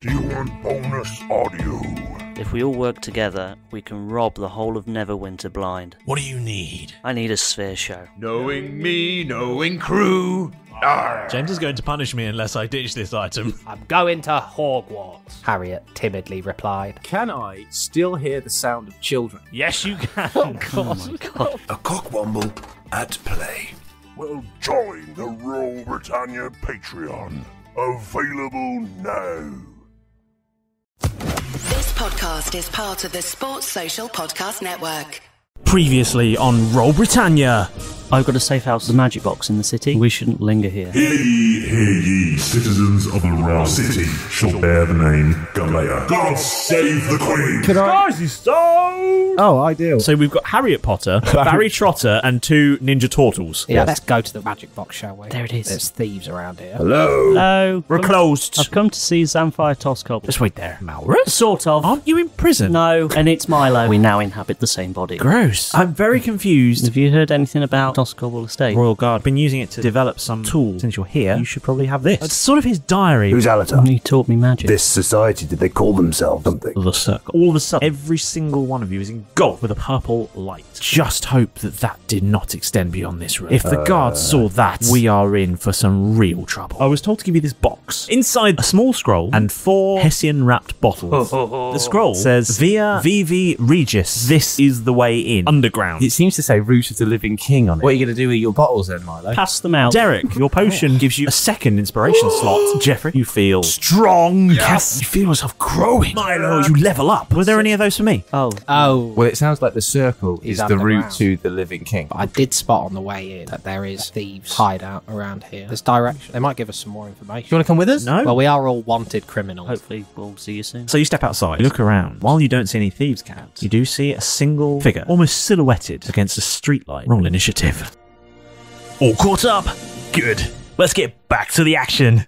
Do you want bonus audio? If we all work together, we can rob the whole of Neverwinter blind. What do you need? I need a sphere show. Knowing me, knowing crew. Arr. James is going to punish me unless I ditch this item. I'm going to Hogwarts, Harriet timidly replied. Can I still hear the sound of children? Yes, you can. Oh, oh my god. A cockwomble at play. Well, join the Roll Britannia Patreon. Available now. This podcast is part of the Sports Social Podcast Network. Previously on Roll Britannia. I've got a safe house, the magic box in the city. We shouldn't linger here. Hear ye, hear ye, citizens of the royal city shall bear the name Galea. God save the Queen! Can I? Stone! Oh, ideal. So we've got Harriet Potter, Barry Trotter, and two Ninja Turtles. Yeah, let's go to the magic box, shall we? There it is. There's thieves around here. Hello. Hello. We're closed. I've come to see Zamfire Toscob. Just wait there. Malrus? Sort of. Aren't you in prison? No, and it's Milo. We now inhabit the same body. Gross. I'm very confused. Have you heard anything about Tosscobble Estate? Royal Guard been using it to develop some tool. Since you're here, you should probably have this. It's sort of his diary. Who's Alatar? He taught me magic. This society, did they call themselves something? the circle. All of a sudden, every single one of you is engulfed with a purple light. Just hope that that did not extend beyond this room. If the guards saw uh, that, we are in for some real trouble. I was told to give you this box. Inside, a small scroll and four Hessian wrapped bottles. the scroll says, Via Vivi Regis. This is the way in. Underground. It seems to say Root of the Living King on it. What are you going to do with your bottles then, Milo? Pass them out. Derek, your potion oh. gives you a second inspiration slot. Jeffrey, you feel strong. Yes. You feel yourself growing. Milo, you level up. Were there any of those for me? Oh, Oh, Well, it sounds like the circle He's is the route to the Living King. I did spot on the way in that there is thieves hideout around here. There's direction. They might give us some more information. You want to come with us? No. Well, we are all wanted criminals. hopefully we'll see you soon. So you step outside, you look around. While you don't see any thieves' cabs, you do see a single figure, almost silhouetted against a streetlight. Roll initiative. All caught up. Good. Let's get back to the action.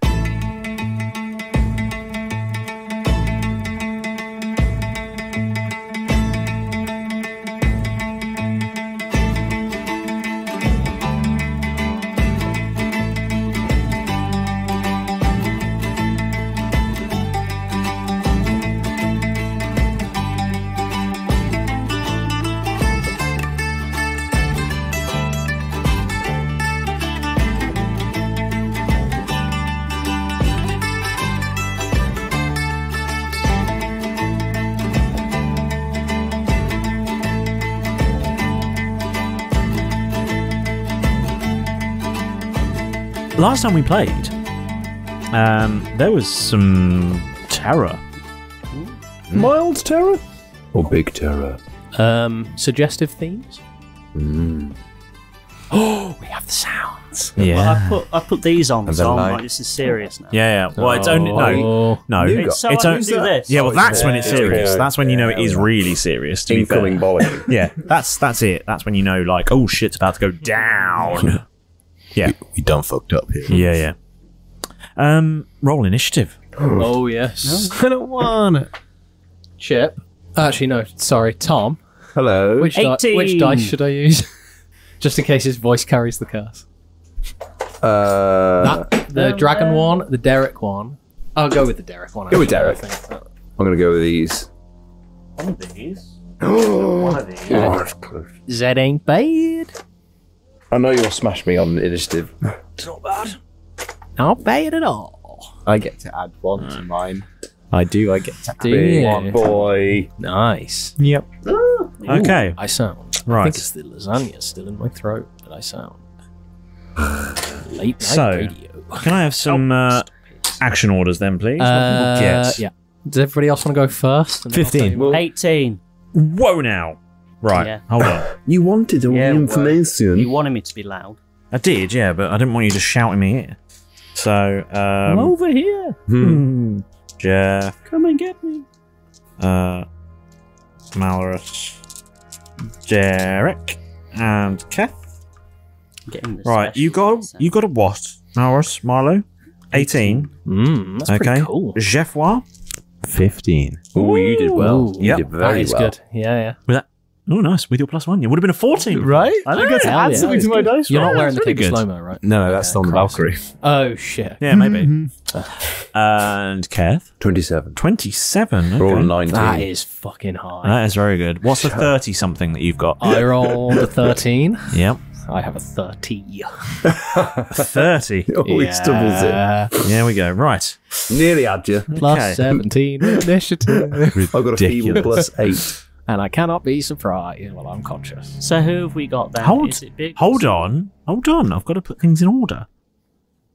Last time we played, um, there was some terror. Mild terror? Or big terror? Um, suggestive themes. Mm. Oh, we have the sounds. Well, I Yeah. put I put these on, And so I'm like, this is serious now. Yeah, yeah. Well, it's only no, Oh. no. Nougat. It's so It's I can do this. Yeah, well, Oh, that's when yeah. it's serious. Yeah. That's when you know it Yeah, is yeah. really serious. To be fair. Incoming bowling. Yeah, that's that's it. That's when you know, like, oh shit's about to go down. Yeah, we done fucked up here. yeah, yeah. Um, roll initiative. Oh yes. I don't want it. Chip. Actually, no. Sorry, Tom. Hello. Which, di- 18. which dice should I use? Just in case his voice carries the curse. Uh, That, the dragon one, the Derek one. I'll go with the Derek one. Go with actually, I Derek. think. I'm gonna go with these. One of these. Oh, these. Zed ain't bad. I know you'll smash me on initiative. It's not bad. Not bad at all. I get to add one to mine. I do. I get to add Do you? One boy. Nice. Yep. Okay. I sound. Right. I think it's the lasagna still in my throat, but I sound. Late night So, radio. Can I have some uh, action orders then, please? What Uh, people yeah. Does everybody else want to go first? And then I'll 15. tell 18. Whoa now. Right. Yeah. Hold on. You wanted all Yeah, the information. You wanted me to be loud. I did, yeah, but I didn't want you just shouting me here. So, I'm um, over here. hmm, Jeff, Come and get me. uh, Malrus, Derek, and Keth. Right, you got special you got a what? Malrus, Marlowe, eighteen. Mm, that's okay, pretty cool. Jeffois, 15. Oh, you did well. Ooh. You Yep. did very is well. good. Yeah, yeah. was that Oh, nice. With your plus one, you would have been a 14. Right? I know. I get to add something to my dice. You're roll. not wearing the that's really slow mo, right? No, no, that's still on the Valkyrie. Oh shit. Yeah, maybe. and Keth, 27. 27. Roll a Okay. 19. That is fucking high. That is very good. What's the 30 something that you've got? I rolled a 13. Yep. I have a 30. 30. Always doubles it. Yeah. There we go. Right. Nearly had you. Plus Okay. 17 initiative. I've got a feeble plus 8. And I cannot be surprised while I'm conscious. So who have we got there? Hold, Is it big? hold on. Hold on. I've got to put things in order.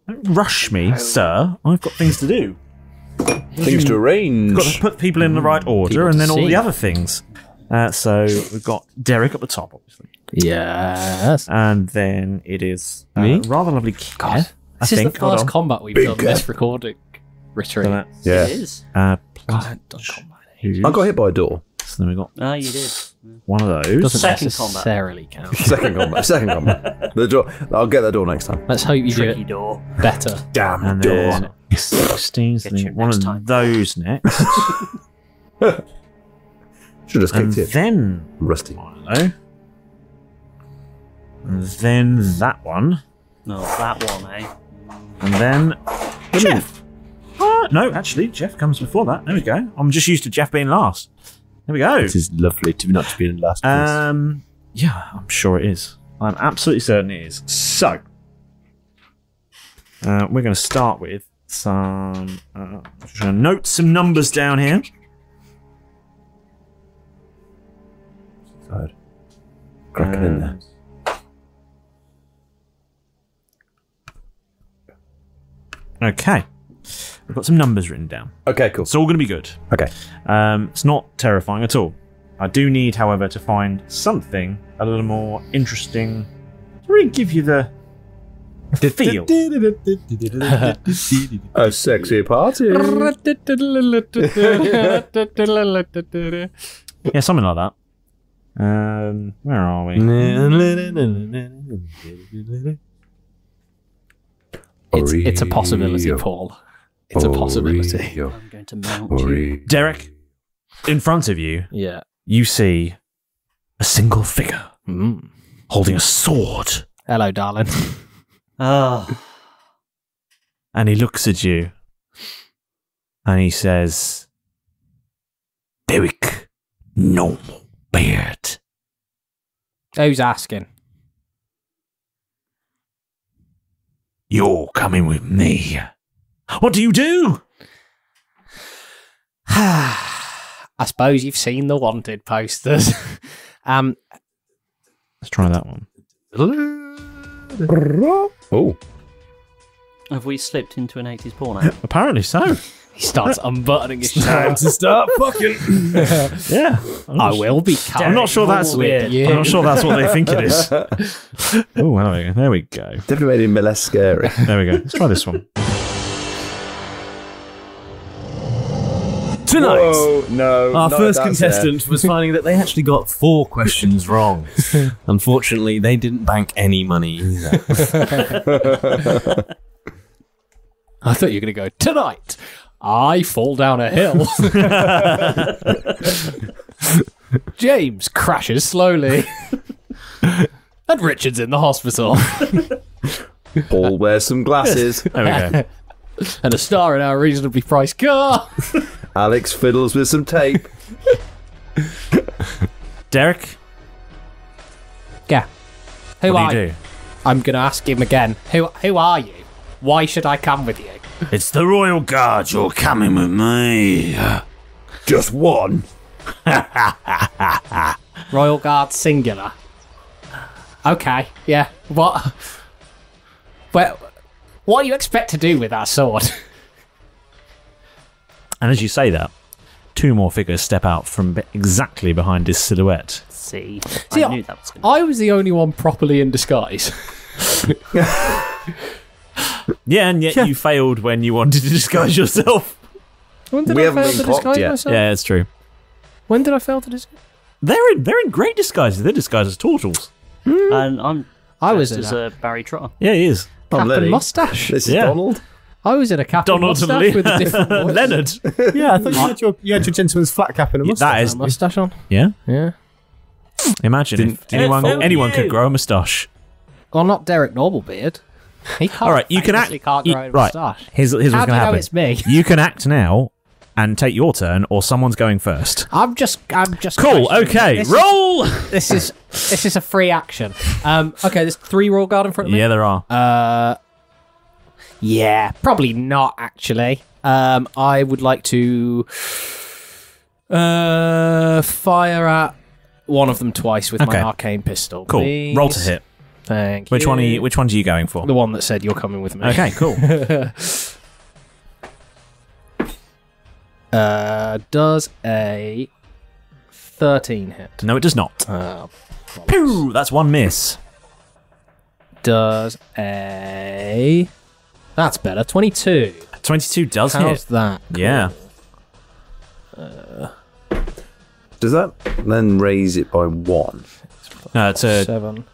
Don't rush me, sir. I've got things to do. Things to arrange. Got to put people in the right order People and then all see. the other things. Uh, so we've got Derek at the top, obviously. Yes. And then it is uh, Me? rather lovely Keth. God, I This is think. the first combat we've Big done this recording. Retreat. Yeah. It is. uh, God, I done combat. I got hit by a door. So then we got Ah, you did. one of those. Doesn't Second combat. necessarily count. Second combat. Second combat. The door. I'll get that door next time. Let's hope you do Tricky it door. better. Damn and door. then 16, so Get you then one next of time. those next. Should have just and kicked it. then Rusty. Hello. And then that one. No, that one, eh? And then Jeff. Ah, no, actually, Jeff comes before that. There we go. I'm just used to Jeff being last. There we go. It is lovely to not to be in last place. Um, yeah, I'm sure it is. I'm absolutely certain it is. So, uh, we're going to start with some. Uh, just going to note some numbers down here. Side. Cracking in there. Okay, we've got some numbers written down. Okay, cool. It's all going to be good. Okay. Um, it's not terrifying at all. I do need, however, to find something a little more interesting to really give you the, the feel. A sexy party. Yeah, something like that. Um, where are we? It's, it's a possibility, Paul. It's a possibility. I'm going to mount you. Derek, in front of you, Yeah. you see a single figure Mm. holding a sword, Hello, darling. Ah, and he looks at you and he says, Derek, no more beard. Who's asking? You're coming with me. What do you do? I suppose you've seen the wanted posters. um, Let's try that one. Oh. have we slipped into an 80s porno? Apparently so. he starts unbuttoning his shirt. to start fucking. Yeah. I will be. I'm not sure that's with you. I'm not sure that's what they think it is. Oh, there we go. There we go. Definitely made him less scary. There we go. Let's try this one. Tonight, Whoa, no. our first contestant was finding that they actually got four questions wrong. Unfortunately, they didn't bank any money either. I thought you were going to go tonight. I fall down a hill. James crashes slowly. and Richard's in the hospital. Paul wears some glasses. There we go. and a star in our reasonably priced car. Alex fiddles with some tape. Derek, Yeah. Who what are do you you? do? I'm going to ask him again. Who who are you? Why should I come with you? It's the Royal Guard. You're coming with me. Just one. Royal Guard singular. Okay, yeah. What? Well, what do you expect to do with that sword? And as you say that, two more figures step out from exactly behind his silhouette. See, See, I knew that was I was the only one properly in disguise. Yeah, and yet you failed when you wanted to disguise yourself. When did We I fail to disguise yet. myself? Yeah, it's true. When did I fail to disguise? They're in they're in great disguises. They're disguised as turtles. Hmm. And I'm I was as a a Barry Trotter. Yeah, he is. I'm cap and mustache. This is Yeah. Donald. I was in a cap Donald and and with a different voice. Leonard. yeah, I thought you had your, you had your gentleman's flat cap and a Yeah, mustache. that is A mustache on. yeah. Yeah. Imagine Didn't- if anyone Fuck anyone you. could grow a moustache. Well, not Derek Normalbeard. He can't. All right, you can act. famously Can't you- grow a right, moustache. here's, here's How what's do you going to know happen. it's me? You can act now and take your turn, or someone's going first. I'm just. I'm just. Cool. questioning. Okay. This is- Roll. This is this is a free action. Um. Okay. There's three royal guard in front of me. Yeah, there are. Uh. Yeah. Probably not actually. Um. I would like to. Uh. Fire at one of them twice with Okay. my arcane pistol. cool. please. Roll to hit. Thank Which you. one? Are you, which ones are you going for? The one that said you're coming with me. Okay. Cool. Uh. Does a. 13 hit. no, it does not. Uh, Pew! That's one miss. does a. That's better. 22. Twenty-two does How's hit. that? Yeah. Does that then raise it by one? No, it's a. Seven.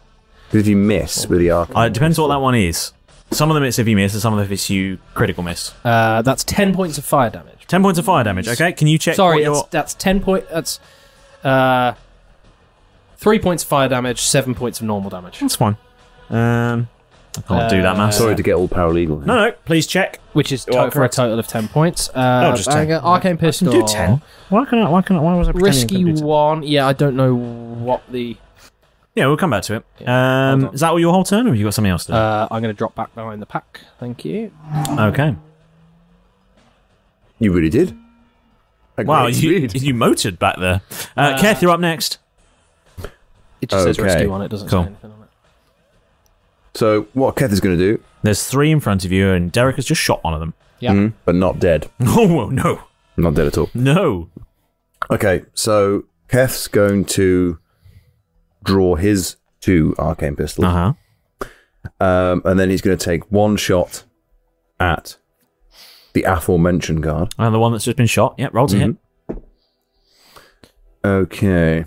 'Cause if you miss with the arc, Uh, it depends what that one is. Some of them it's if you miss, and some of them it's you critical miss. Uh, that's 10 points of fire damage. Ten points of fire damage. Okay, can you check? Sorry, what your- that's, that's 10 point. That's. Uh, three points of fire damage, seven points of normal damage. That's fine. Um, I can't do that, Uh, math. sorry to get all paralegal. here. No, no. Please check. Which is You are for a correct. total of 10 points. Uh, Oh, just 10. banger, Arcane Pistol. Do ten. Why can I? Why can I? Why was I pretending I Risky couldn't do 10? one. Yeah, I don't know what the. Yeah, we'll come back to it. Um, is that all your whole turn, or have you got something else to do? Uh, I'm going to drop back behind the pack. Thank you. okay. You really did. A Wow, great you, speed. you motored back there. Uh, Keth, you're up next. It just says Okay. risky on it, doesn't Cool. say anything on it. So what Keth is going to do, There's three in front of you, and Derek has just shot one of them. Yeah. mm, but not dead. Oh no, Not dead at all. no. Okay, so Keth's going to draw his two arcane pistols, Uh huh. um, and then he's going to take one shot at the aforementioned guard. And the one that's just been shot. Yep, roll to hit. Okay,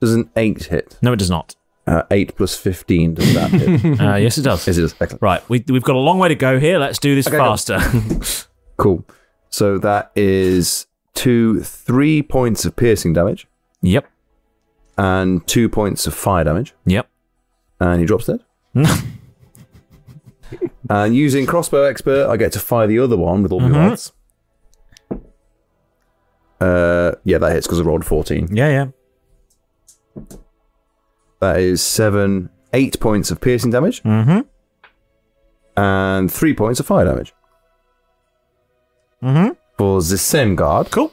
does an eight hit? No, it does not. Uh, eight plus fifteen does that hit? Uh, yes, it does. Yes, it does. Excellent. Right, we, we've got a long way to go here. Let's do this Okay, faster. Cool. So that is two, three points of piercing damage yep, and two points of fire damage, yep. and he drops dead. and using crossbow expert, I get to fire the other one with all Mm-hmm. my odds. Uh, yeah, that hits because I rolled fourteen. Yeah, yeah. That is seven, eight points of piercing damage Mm-hmm. and three points of fire damage Mm-hmm. for the same guard. Cool.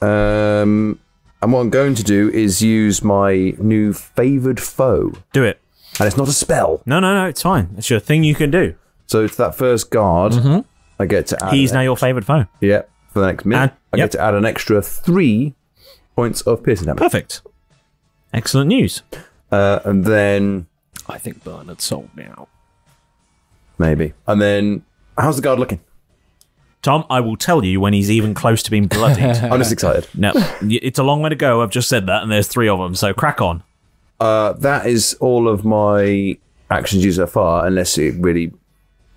Um, and what I'm going to do is use my new favored foe, Do it. and it's not a spell. No, no, no. It's fine. It's your thing you can do. So to that first guard, I get to add. He's now your favourite foe. Yeah, for the next minute, Add- I yep. get to add an extra three points of piercing damage. Perfect. Excellent news. Uh, and then I think Bernard sold me out. maybe, and then how's the guard looking? Tom, I will tell you when he's even close to being bloodied. I'm just excited. no, it's a long way to go. I've just said that, and there's three of them. So crack on. Uh, that is all of my actions used so far, unless it really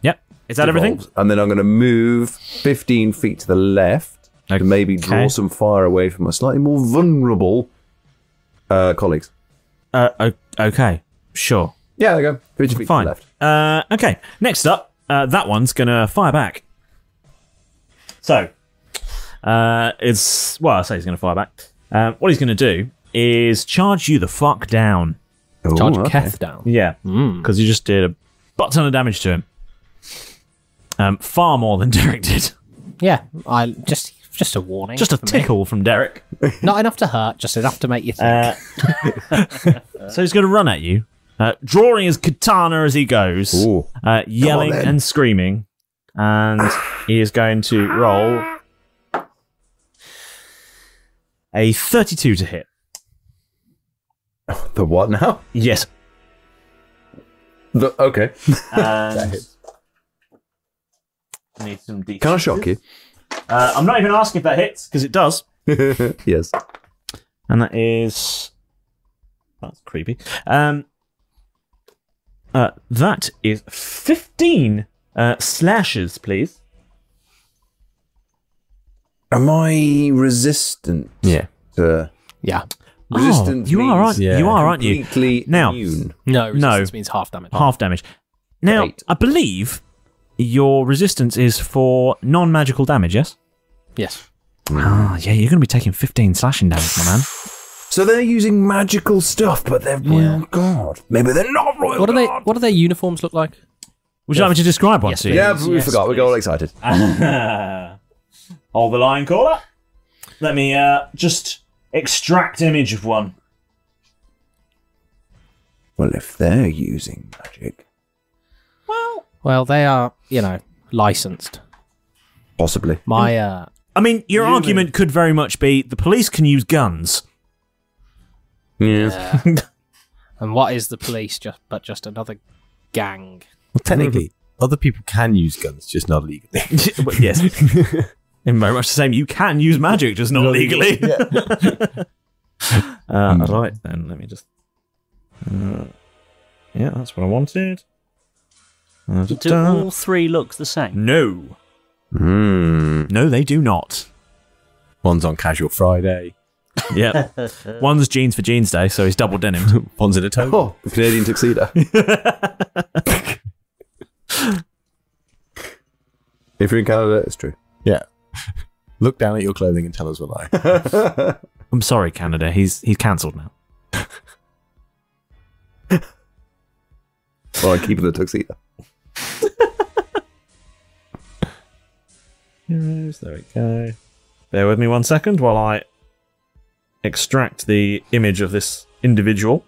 Yep. Is that everything? And then I'm going to move 15 feet to the left to maybe draw Okay. some fire away from my slightly more vulnerable uh, colleagues. Uh, o- okay. Sure. Yeah, there you go. 50 feet Fine. to left. Uh, okay. Next up, uh, that one's gonna fire back. So, uh, it's well, I say he's gonna fire back. Um, what he's gonna do is charge you the fuck down. Charge okay. Keth down. Yeah, because you just did a butt ton of damage to him. Um, far more than Derek did. Yeah, I just just a warning. Just a for me. tickle from Derek. Not enough to hurt, just enough to make you think. Uh, so he's going to run at you, uh, drawing his katana as he goes, uh, yelling then. and screaming, and he is going to roll a 32 to hit. The what now? Yes. The, okay. And need some D- Can I shock you? Uh, I'm not even asking if that hits because it does, yes. and that is that's creepy. Um, uh, that is 15 uh, slashes, please. Am I resistant Yeah. to. yeah. Resistance you means aren't you? You are, aren't you? completely Now- immune. No, resistance No. means half damage. Half damage. Now, Eight. I believe your resistance is for non-magical damage. Yes. Yes. Ah, yeah. You're going to be taking 15 slashing damage, my man. So they're using magical stuff, but they're royal Yeah. guard. Maybe they're not royal What do they? guard. What do their uniforms look like? Would you like me to describe one Yes, to you? Yeah, we Yes, forgot. We got all excited. Hold the line, caller. Let me uh, just extract image of one. Well, if they're using magic, Well, Well, they are, you know, licensed. possibly. My uh, I mean, your argument could very much be the police can use guns. Yeah. and what is the police? Just but just another gang. Well, technically, other people can use guns, just not legally. Yes. In very much the same, you can use magic, just not legally. uh, Right then, let me just. Uh, yeah, that's what I wanted. Do all three look the same? No, Hmm. no, they do not. One's on Casual Friday, Yeah, one's jeans for jeans day, so he's double denim. one's in a toga. Oh, the Canadian tuxedo. if you're in Canada, it's true. Yeah. Look down at your clothing and tell us a lie. I'm sorry, Canada. He's he's cancelled now. Well, I'm keeping the tuxedo. Heroes, there we go. Bear with me one second while I extract the image of this individual.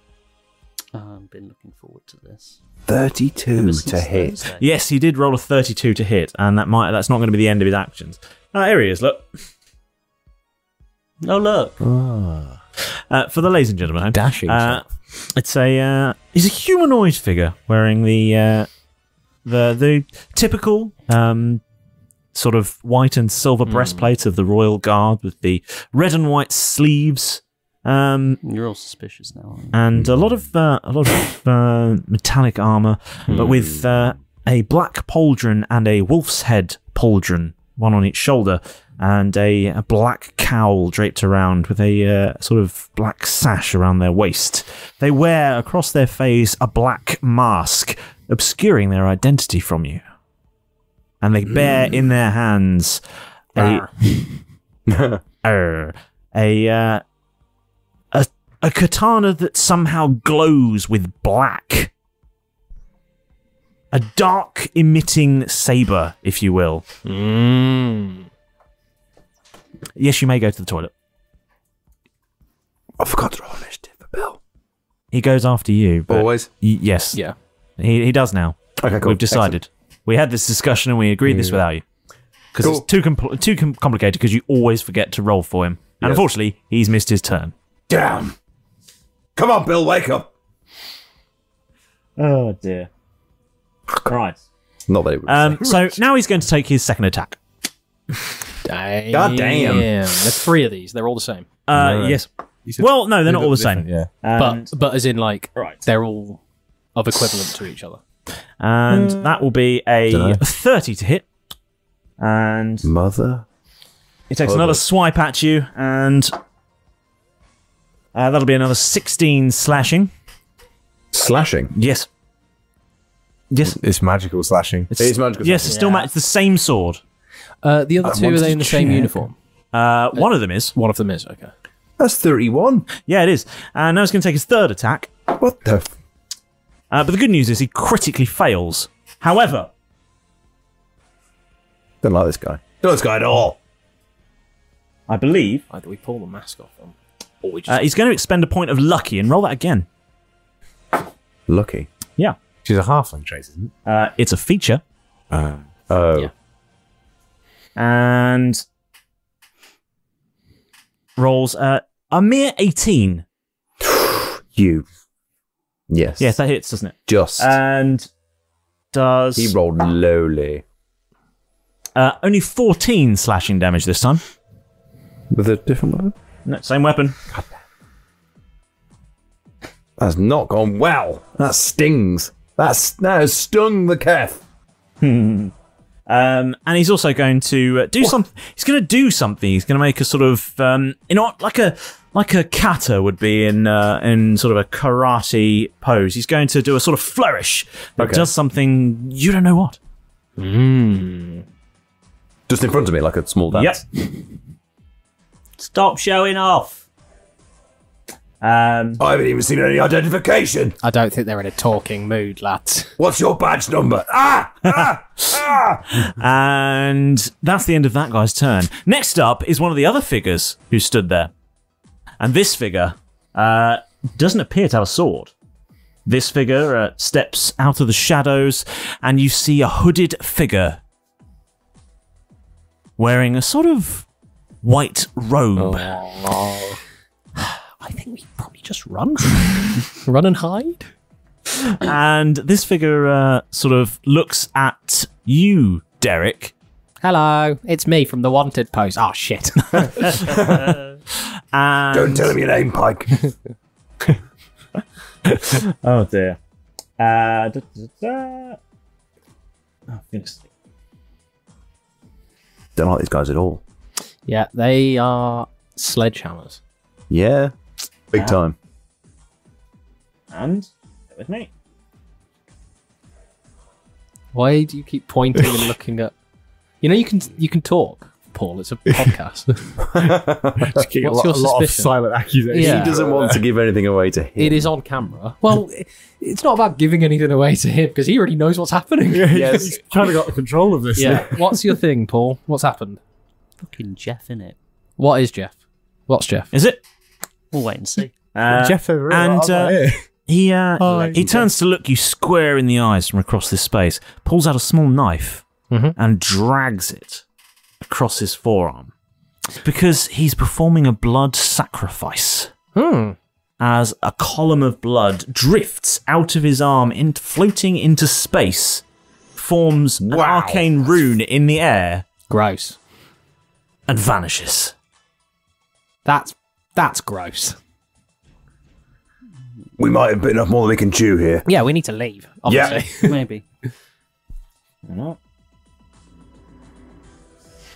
I've been looking forward to this. 32 to hit. Thursday. Yes, he did roll a 32 to hit, and that might that's not going to be the end of his actions. Ah, here he is. Look, Oh look, uh, for the ladies and gentlemen, at home, Dashing Uh, it's a uh, he's a humanoid figure wearing the uh, the the typical um, sort of white and silver breastplate of the royal guard with the red and white sleeves. Um, you're all suspicious now. Aren't you? and a lot of uh, a lot of uh, metallic armor, but with uh, a black pauldron and a wolf's head pauldron, one on each shoulder, and a, a black cowl draped around with a uh, sort of black sash around their waist. They wear across their face a black mask, obscuring their identity from you, and they bear in their hands a a uh, a a katana that somehow glows with black. A dark emitting saber, if you will. Mm. Yes, you may go to the toilet. I forgot to roll initiative for Bill. He goes after you. Always? Y- yes. Yeah. He, he does now. Okay, cool. We've decided. We had this discussion and we agreed this without you. Because Cool. it's too, compl- too com- complicated because you always forget to roll for him. And Yes. unfortunately, he's missed his turn. Damn. Come on, Bill, wake up. Oh, dear. Right. Not that it would Um, so now he's going to take his second attack. Damn. God damn. There's three of these. They're all the same. Uh, No. yes. Well, no, they're not all the same. Yeah. And, but but as in like right. they're all of equivalent to each other. And that will be a 30 to hit. And Mother. he takes another swipe at you, and uh, that'll be another 16 slashing. Slashing. Yes. Yes. It's magical slashing. It's, It is magical Yes, slashing. it's still ma- it's the same sword. Uh, the other I two are they in the same uniform? Uh, one of them is. One of them is okay. That's 31. Yeah, it is. And now he's going to take his third attack. What the? F- Uh, but the good news is he critically fails. However, Don't like this guy. Don't like this guy at all. I believe Either we pull the mask off him, or we just uh, he's going to expend a point of lucky and roll that again. Lucky. Yeah. She's a halfling trace, isn't it? Uh, it's a feature. Uh, Oh. Yeah. and rolls uh, a mere 18. You. Yes. Yes, that hits, doesn't it? Just. And does he rolled lowly. uh, only 14 slashing damage this time. With a different weapon? No, same weapon. That's not gone well. That stings. That's that has stung the Keth. Um, and he's also going to uh, do something. He's going to do something. He's going to make a sort of, um, you know, like a like a kata would be in uh, in sort of a karate pose. He's going to do a sort of flourish that Okay. does something you don't know what. Mm. Just in front of me, like a small dance. Yep. Stop showing off. Um, I haven't even seen any identification. I don't think they're in a talking mood, lads. What's your badge number? Ah! Ah! ah! and that's the end of that guy's turn. Next up is one of the other figures who stood there. And this figure uh, doesn't appear to have a sword. This figure uh, steps out of the shadows, and you see a hooded figure wearing a sort of white robe. I think we probably just run. run and hide? And this figure uh, sort of looks at you, Derek, Hello, it's me from the wanted post. Oh, shit. and Don't tell him your name, Pike. Oh dear. Uh, da, da, da. Oh, goodness. Don't like these guys at all. yeah, they are sledgehammers. Yeah. Big time. And bear with me. Why do you keep pointing and looking at? You know, you can you can talk, Paul. It's a podcast. What's your suspicion? silent accusations. Yeah. He doesn't want to give anything away to him. It is on camera. Well, i- it's not about giving anything away to him because he already knows what's happening. Yes. He's kind of got the control of this. Yeah. What's your thing, Paul? What's happened? Fucking Jeff in it. What is Jeff? What's Jeff? Is it? We'll wait and see. Uh, Jeff over and uh, he uh, Hi. he turns to look you square in the eyes from across this space, pulls out a small knife, Mhm. and drags it across his forearm because he's performing a blood sacrifice. Hmm. As a column of blood drifts out of his arm, in, floating into space, forms an arcane rune in the air, Gross. and vanishes. That's that's gross. We might have bitten off more than we can chew here. Yeah, we need to leave. Obviously. Maybe. Or not.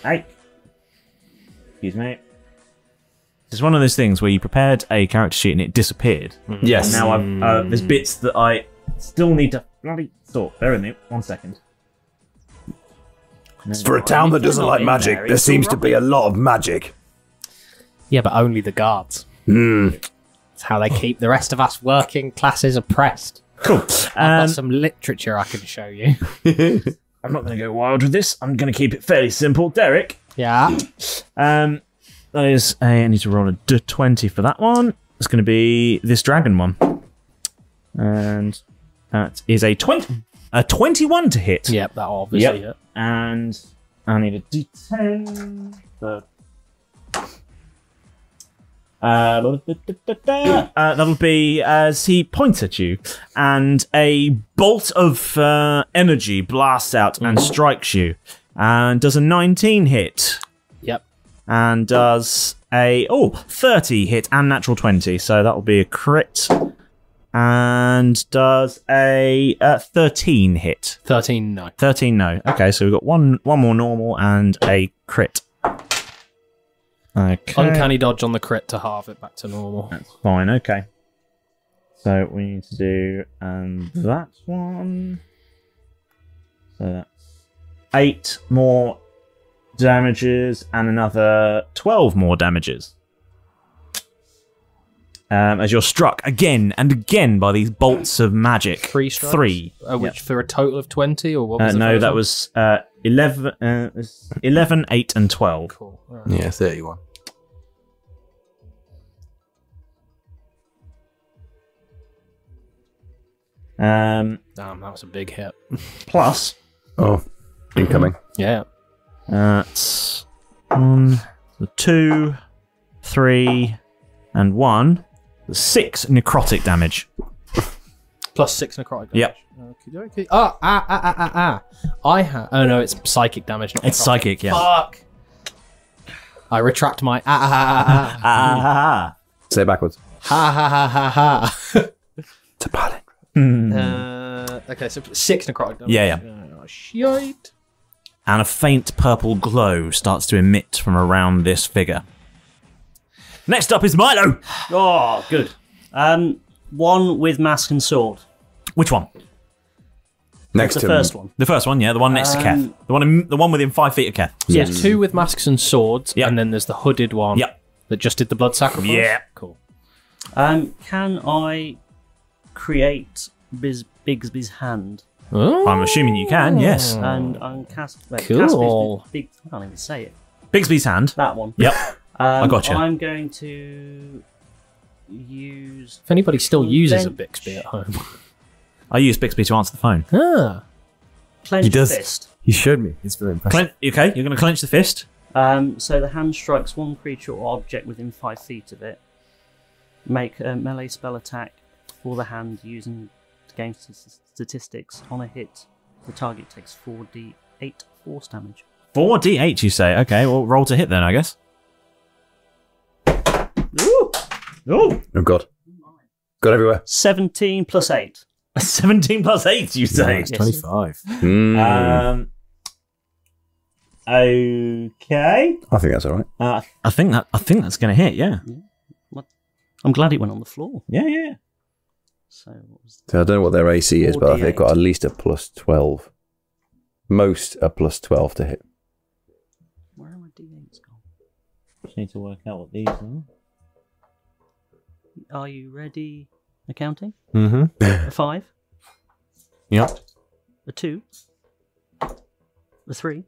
Hey. Excuse me. It's one of those things where you prepared a character sheet and it disappeared. Yes. Now I've, uh, there's bits that I still need to bloody sort. Bear with me. One second. For a town that doesn't like magic, there seems to be a lot of magic. Yeah, but only the guards. Hmm. It's how they keep the rest of us working classes oppressed. Cool. I've Um, got some literature I can show you. I'm not going to go wild with this. I'm going to keep it fairly simple. Derek, Yeah. um, that is a, I need to roll a d20 for that one. It's going to be this dragon one. And that is a 20, a 21 to hit. Yep, that obviously. Yep. And I need a d10. for- Uh, uh, that'll be as he points at you, and a bolt of uh, energy blasts out and strikes you, and does a 19 hit, Yep. and does a oh 30 hit and natural 20, so that'll be a crit, and does a uh, 13 hit. 13, no. 13 no. Okay, so we've got one one more normal and a crit. Okay. Uncanny dodge on the crit to halve it back to normal. That's fine, okay. So we need to do um that one. So that's eight more damages and another twelve more damages. Um, as you're struck again and again by these bolts of magic. Three strikes? Three. Uh, which for a total of 20 or what Uh, was the no, that one? was uh, 11, uh, 11, 8, and 12. Cool. All right. Yeah, 31. Um, Damn, that was a big hit. plus, Oh, incoming. Yeah. that's one, the two, three, and one. The six necrotic damage. Plus six necrotic damage. Yep. Okey-dokey. Ah, ah, ah, ah, ah, ah. I have. Oh no, it's psychic damage. Not It's necrotic. psychic, yeah. Fuck. I retract my ah ah ah ah Ah, Say it backwards. ha ha ha ha ha. It's a palin. Uh, okay, so six necrotic damage. Yeah, yeah. Oh, shite. and a faint purple glow starts to emit from around this figure. Next up is Milo. Oh, good. Um, one with mask and sword. Which one? Next to The to first one. The first one, yeah, the one next to Keth. Um, The one, in, the one within five feet of Keth. So there's two with masks and swords, Yep. and then there's the hooded one Yep. that just did the blood sacrifice. Yeah. Cool. Um, can I create Biz- Bigsby's hand? I'm assuming you can, yes. And I'm cast. Wait, Cool. cast Bigsby's big. I can't even say it. Bigsby's hand. That one. Yep. Um, gotcha. I'm going to use. If anybody still uses a Bench. Bixby at home. I use Bixby to answer the phone. ah. Clench He does. fist. He showed me. It's very impressive. Clen- okay, you're going to clench the fist. Um, so the hand strikes one creature or object within five feet of it. Make a melee spell attack for the hand using game st- statistics. On a hit, the target takes 4d8 force damage. 4d8, you say? Okay, well, roll to hit then, I guess. Ooh! Oh, Oh god. Got everywhere. 17 plus 8. 17 plus 8, you say? It's 25. Mm, Um, okay. I think that's all right. Uh, I think that I think that's going to hit. Yeah. I'm glad it went on the floor. Yeah. Yeah. So, what was So I don't know what their AC is, but I think they've got at least a plus 12. Most a plus 12 to hit. Where are my d8s gone? Just need to work out what these are. Are you ready? Accounting? Mm-hmm. A 5? Yep. A 2? A 3?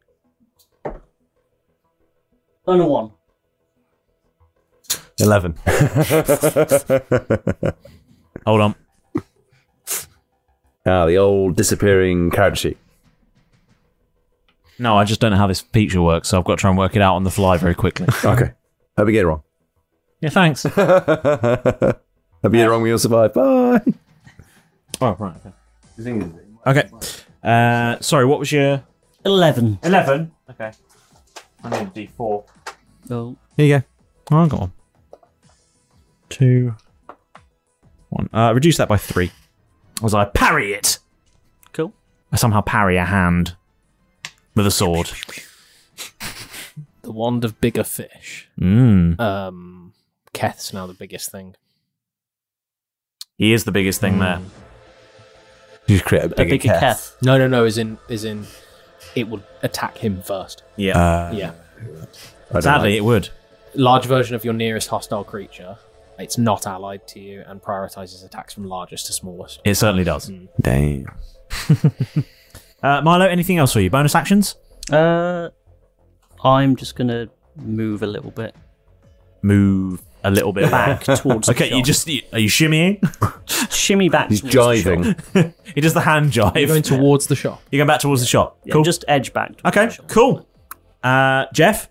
And a 1. 11. Hold on. Ah, the old disappearing character sheet. No, I just don't know how this feature works, so I've got to try and work it out on the fly very quickly. Okay. Hope you get it wrong. yeah. Thanks. Hope you get it wrong, we'll survive. Bye. oh right. Okay. Okay. Uh, sorry. What was your 11. eleven? Okay. I need a D four. Oh, Here you go. Oh, I got one. Two. One. Uh, reduce that by three. As I parry it. cool. I somehow parry a hand with a sword. The wand of bigger fish. Mm. Um, Keth's now the biggest thing. He is the biggest thing there. You just create a A bigger, bigger Keth. Keth. No, no, no. Is in, is in. It would attack him first. Yeah. Uh, Yeah. Sadly, know. it would. Large version of your nearest hostile creature. It's not allied to you and prioritizes attacks from largest to smallest. It certainly does. Damn. Uh, Milo, anything else for you? Bonus actions? Uh, I'm just going to move a little bit Move a little bit back towards the Okay, you just you- are you shimmying? shimmy back He's towards jiving. he does the hand jive. You're going towards the shop. You're going back towards the shop. Yeah, cool. just edge back. okay. the shop. Cool. Uh, Jeff,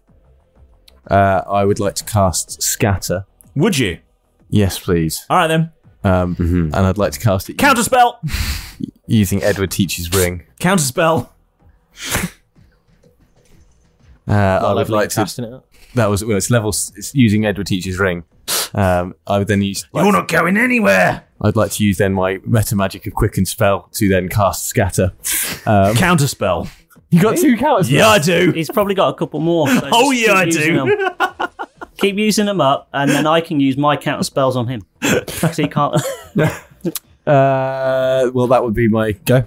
Uh, I would like to cast Scatter. would you? Yes, please. All right then. Um, And I'd like to cast it Counter spell. using Edward Teach's ring. Counter spell. Uh, I would like to. casting it? That was well, it's level. It's using Edward Teach's ring. Um, I would then use. You're not going anywhere. I'd like to use then my meta magic of quicken spell to then cast Scatter. Um, Counter spell. you got two counters. Yeah, I do. He's probably got a couple more. so Oh, yeah, I do. them. keep using them up, and then I can use my counter spells on him. So he can't. Uh, well, that would be my go.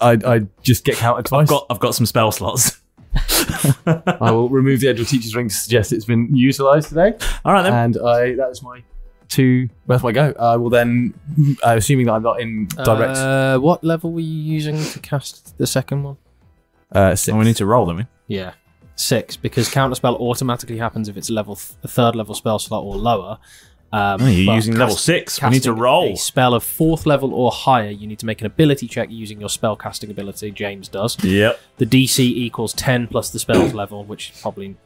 I I just get counted twice. I've got I've got some spell slots. I will remove the Edward Teacher's ring to suggest it's been utilised today, All right then. and I that is my two. That's my go. I will then, uh, assuming that I'm not in direct Uh, what level were you using to cast the second one? uh, six. Oh, we need to roll, them in. Yeah, six because counterspell automatically happens if it's a level th- a third level spell slot or lower. Um, Oh, you're using level six. We need to roll. A spell of fourth level or higher, you need to make an ability check using your spell casting ability. James does. Yep. The DC equals ten plus the spell's level, which is probably.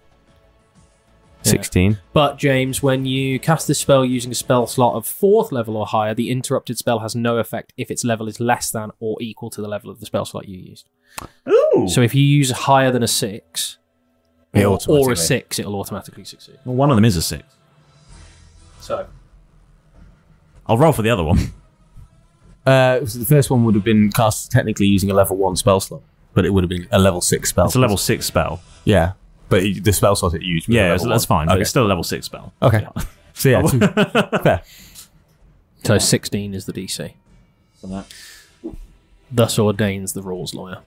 Sixteen. But James, when you cast this spell using a spell slot of fourth level or higher, the interrupted spell has no effect if its level is less than or equal to the level of the spell slot you used. Ooh. So if you use higher than a six, It or, or a six, it'll automatically succeed. well, one of them is a six. So I'll roll for the other one. Uh, so the first one would have been cast technically using a level one spell slot. but it would have been a level six spell. It's a level six spell. Yeah, but it- the spell slot it used. Yeah, level so that's one. fine, but it's still a level six spell. Okay. So yeah, two- fair. So 16 is the DC. So that- Thus ordains the rules lawyer.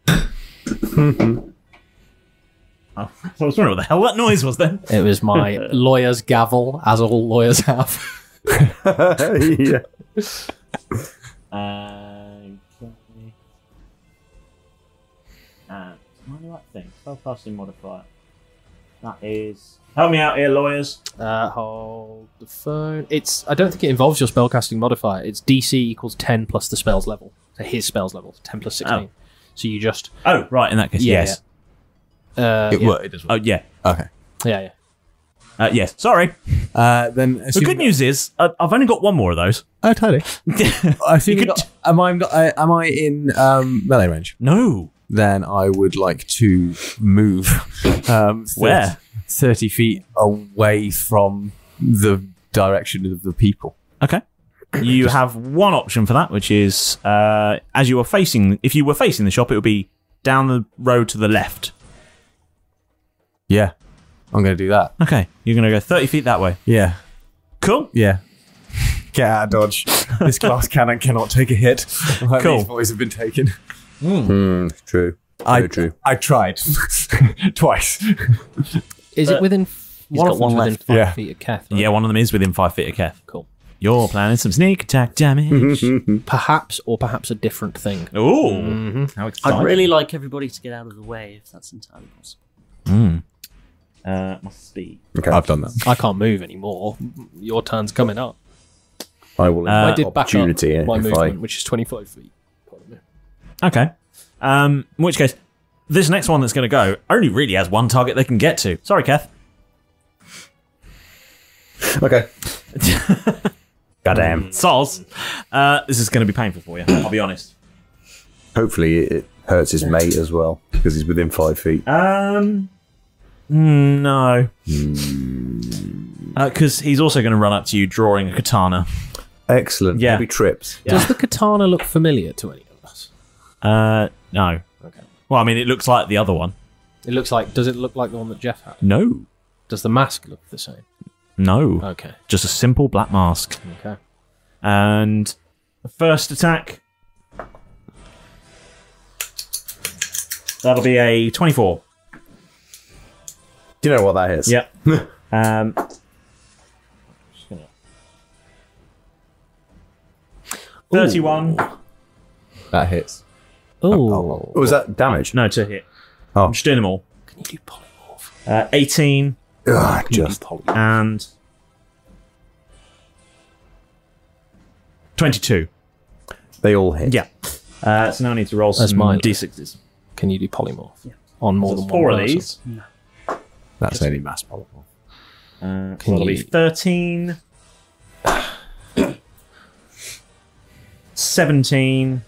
I was wondering what the hell that noise was then. It was my lawyer's gavel, as all lawyers have. yeah. Uh, uh, am I the right thing? Spellcasting modifier. That is. Help me out here, lawyers. Uh, hold the phone. It's. I don't think it involves your spellcasting modifier. It's DC equals 10 plus the spell's level. So his spell's level, 10 plus 16. Oh. So you just. Oh, right. In that case, Yeah, yes. Uh, It yeah. would. It does. Oh, yeah. Okay. yeah, yeah. Uh, yes. Sorry. Uh, then The good news is uh, I've only got one more of those. Oh, totally. I think You you could- am I uh, am I in um, melee range? No. Then I would like to move. Um, 30, Where? Thirty feet away from the direction of the people. Okay. You have one option for that, which is uh, as you are facing. If you were facing the shop, it would be down the road to the left. Yeah, I'm going to do that. Okay. You're going to go 30 feet that way. Yeah, Cool. yeah. Get out of dodge. this glass cannon cannot take a hit. Like Cool. These boys have been taken. Hmm, true. I true. I tried twice. Is it within. f- One got of them's one within 5 Yeah. feet of Keth. right? Yeah, one of them is within five feet of Keth. Cool. You're planning some sneak attack damage. Perhaps, or perhaps a different thing. Ooh. How exciting. I'd really like everybody to get out of the way if that's entirely possible. Mm. Uh, must be. Okay. I've done that. I can't move anymore. Your turn's coming up. I will Uh, I did back up opportunity my if movement, I. which is 25 feet. Okay. Um, in which case, this next one that's going to go only really has one target they can get to. Sorry, Keth. Okay. Goddamn. Sols. Uh, this is going to be painful for you. I'll be honest. Hopefully it hurts his mate as well because he's within five feet. Um, mm, no. Because he's also going to run up to you drawing a katana. Excellent. Yeah. Maybe trips. Does the katana look familiar to any of us? Uh, no. Okay. Well, I mean, it looks like the other one. It looks like. Does it look like the one that Jeff had? No. Does the mask look the same? No. Okay. Just a simple black mask. Okay. And the first attack. That'll be a 24. Do you know what that is? Yep. um, just gonna- 31. That hits. Oh. Was that damage? No, to hit. Oh. I'm just doing them all. Can you do polymorph? Uh, 18 Ugh, Can you just. do polymorph? and 22. They all hit. Yeah. Uh, so now I need to roll That's some mine. d6s. Can you do polymorph? On more So than there's one four of person? these. That's only mass polymorph. Uh, so Can that'll be you- 13, 17,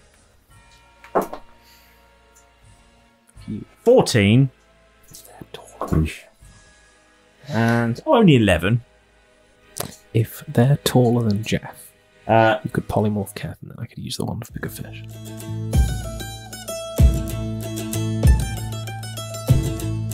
14, and oh, only 11. If they're taller than Jeff, Uh, you could polymorph Keth, and then I could use the one with bigger fish.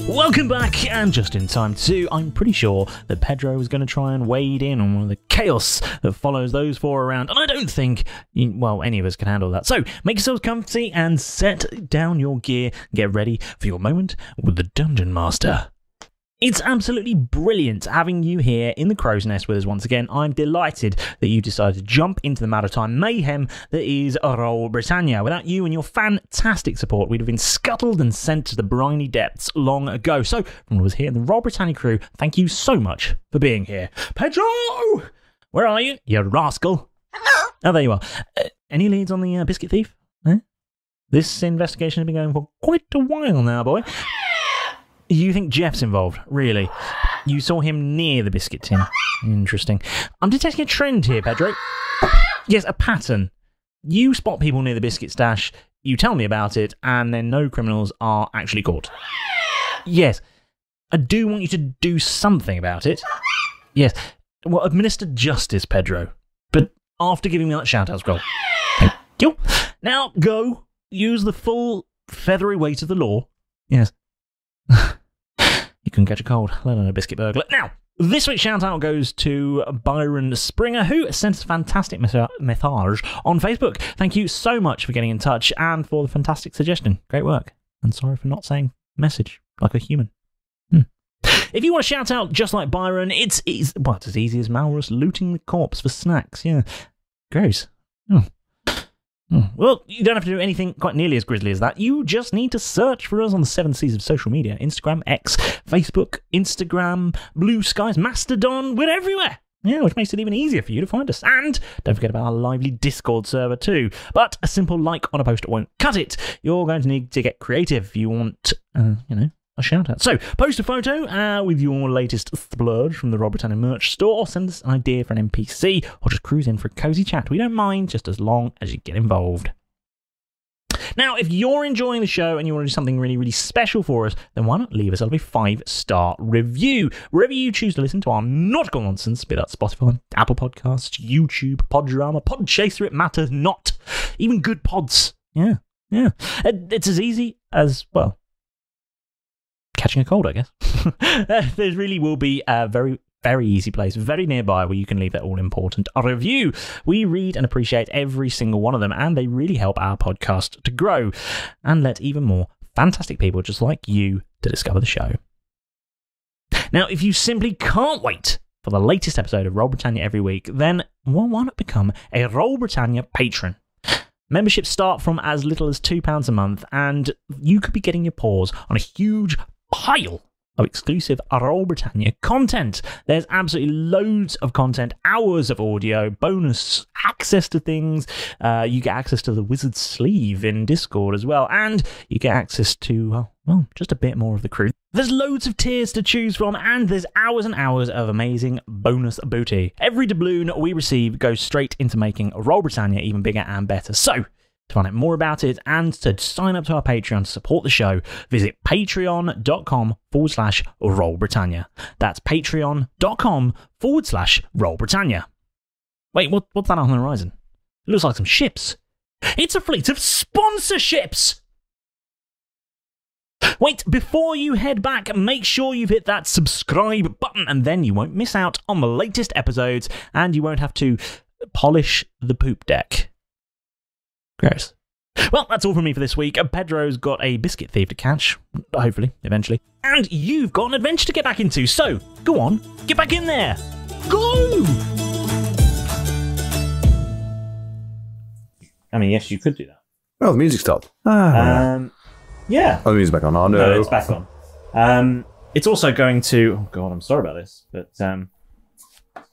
Welcome back, and just in time too. I'm pretty sure that Pedro is going to try and wade in on one of the chaos that follows those four around, and I don't think, well, any of us can handle that. So make yourselves comfy and set down your gear. Get ready for your moment with the Dungeon Master. It's absolutely brilliant having you here in the crow's nest with us once again. I'm delighted that you decided to jump into the maritime mayhem that is Roll Britannia. Without you and your fantastic support, we'd have been scuttled and sent to the briny depths long ago. So, from us here in the Roll Britannia crew, thank you so much for being here. Pedro! Where are you, you rascal? Hello. Oh, there you are. Uh, any leads on the uh, biscuit thief? Eh? This investigation has been going for quite a while now, boy. You think Jeff's involved? Really? You saw him near the biscuit tin. Interesting. I'm detecting a trend here, Pedro. Yes, a pattern. You spot people near the biscuit stash, you tell me about it, and then no criminals are actually caught. Yes. I do want you to do something about it. Yes. Well, administer justice, Pedro. But after giving me that shout out scroll. Thank you. Now go. Use the full feathery weight of the law. Yes. you can catch a cold, let alone a biscuit burglar. Now, this week's shout out goes to Byron Springer, who sent us a fantastic messa- message on Facebook. Thank you so much for getting in touch and for the fantastic suggestion. Great work. And sorry for not saying message like a human. Hmm. If you want to shout out just like Byron, it's, it's well, it's as easy as Malrus looting the corpse for snacks. Yeah. Gross. Oh. Oh. Well, you don't have to do anything quite nearly as grisly as that. You just need to search for us on the seven seas of social media Instagram, X, Facebook, Instagram, Blue Skies, Mastodon. We're everywhere. Yeah, which makes it even easier for you to find us. And don't forget about our lively Discord server too. But a simple like on a post won't cut it. You're going to need to get creative if you want, uh, you know, a shout out. So, post a photo uh, with your latest splurge from the Roll Britannia merch store, or send us an idea for an NPC, or just cruise in for a cozy chat. We don't mind, just as long as you get involved. Now, if you're enjoying the show and you want to do something really, really special for us, then why not leave us a lovely five star review wherever you choose to listen to our nautical nonsense, be that Spotify, Apple Podcasts, YouTube, Poddrama, Podchaser, it matters not. Even Goodpods. Yeah, yeah. It's as easy as, well, catching a cold, I guess. there really will be a very, very easy place, very nearby, where you can leave that all important review. We read and appreciate every single one of them, and they really help our podcast to grow and let even more fantastic people just like you to discover the show. Now, if you simply can't wait for the latest episode of Roll Britannia every week, then why not become a Roll Britannia patron? Memberships start from as little as £2 a month, and you could be getting your paws on a huge pile of exclusive Roll Britannia content. There's absolutely loads of content, hours of audio, bonus access to things. Uh, you get access to the Wizard sleeve in Discord as well, and you get access to, well, well, just a bit more of the crew. There's loads of tiers to choose from, and there's hours and hours of amazing bonus booty. Every doubloon we receive goes straight into making Roll Britannia even bigger and better. So, to find out more about it and to sign up to our Patreon to support the show, visit patreon.com forward slash Roll Britannia. That's patreon.com forward slash Roll Britannia. Wait, what, what's that on the horizon? It looks like some ships. It's a fleet of sponsorships! Wait, before you head back, make sure you've hit that subscribe button, and then you won't miss out on the latest episodes and you won't have to polish the poop deck. Gross. Well, that's all from me for this week. Pedro's got a biscuit thief to catch, hopefully, eventually. And you've got an adventure to get back into, so go on, get back in there. Go! I mean, yes, you could do that. Oh, the music stopped. Ah. Um, yeah. oh, the music's back on. Oh, no. No, it's back on. Um, it's also going to. Oh God, I'm sorry about this, but um,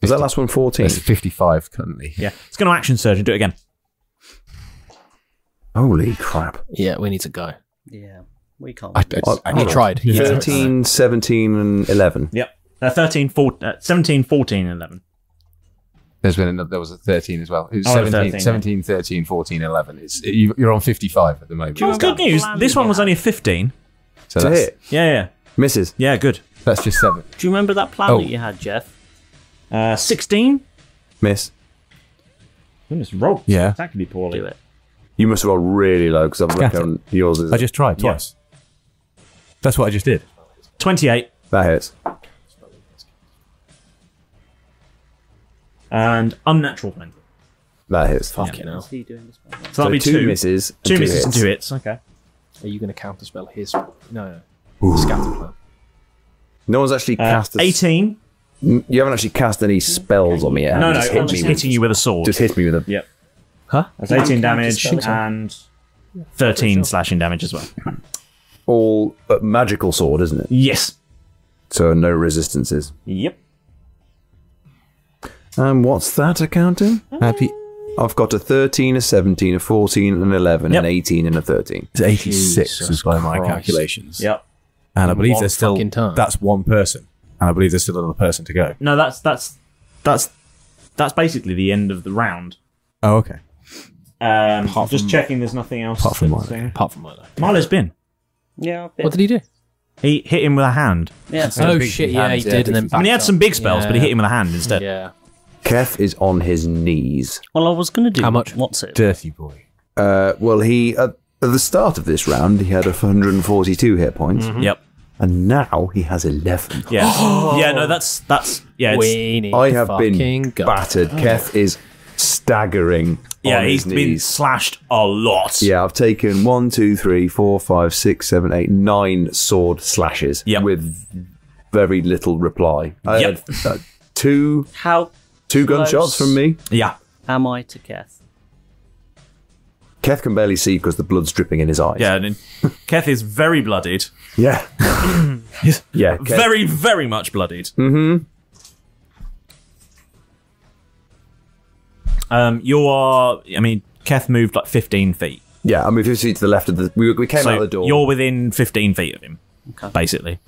Was that last one 14? It's 55 currently. yeah, it's going to action surge and do it again. Holy crap. Yeah, we need to go. Yeah, we can't. I, Oh, I, I, He tried. He tried. 13, 17, and 11. Yep. Uh, 13, 14, uh, 17, 14, 11. There's been another, there was a 13 as well. It was Oh, 17, 13, 17, 13, 14, 11. It's, you, you're on 55 at the moment. That's good news. This one was only a 15. So To that's, hit. Yeah, yeah. Misses. Yeah, good. that's just seven. Do you remember that plan Oh. that you had, Jeff? Uh, 16? Miss. Goodness, rolled Yeah. exactly poorly. Do it. You must have rolled really low because I'm looking Scatter. on yours. Is I just tried twice. That's what I just did. 28. That hits. And unnatural 20. That hits. Fucking hell. What's he doing this one? So that'll be two, two. misses. and Two misses and hits. two hits. Okay. Are you going to counterspell his? No, no. Scatter plan. No one's actually Uh, cast. A, 18. you haven't actually cast any spells on me yet. No, You no, just I'm hit just hitting with, you with a sword. Just hit me with a. Yep. Huh? That's 18 damage and 13 slashing damage as well. All but magical sword, isn't it? Yes. So no resistances. Yep. And what's that accounting? Uh, Happy. I've got a 13, a 17, a 14, an 11, Yep. an 18, and a 13. It's 86 Jesus is by my calculations. Yep. And I believe One there's still, fucking time. that's one person. And I believe there's still another person to go. No, that's that's that's that's basically the end of the round. Oh, okay. Um, Apart just from- checking there's nothing else. Apart from that's Milo. there. Apart from Milo. Milo's been. Yeah, I've been. What did he do? He hit him with a hand. yeah. Oh shit! Yeah, hands, he yeah, did, and then I mean, he had some big spells, but he hit him with a hand instead. Yeah. Keth is on his knees. Well, I was going to do. How much? What's it? Dirty boy. Uh, well, he uh, at the start of this round, he had 142 hit points, Yep. and now he has 11. Yeah. yeah. No, that's that's yeah. It's, We need I have been fucking go. battered. Keth is staggering. yeah. on He's his been knees. slashed a lot. Yeah, I've taken one, two, three, four, five, six, seven, eight, nine sword slashes Yep. with very little reply. I Yep. had uh, two How two gunshots from me. Yeah. am I to Keth? Keth can barely see because the blood's dripping in his eyes. Yeah. And then Keth is very bloodied. yeah, yeah. Keth- Very, very much bloodied. Mhm. Um, you are. I mean, Keth moved like 15 feet. Yeah, I moved 50 feet to the left of the. We, we came so out the door. you're within 15 feet of him, Okay. basically.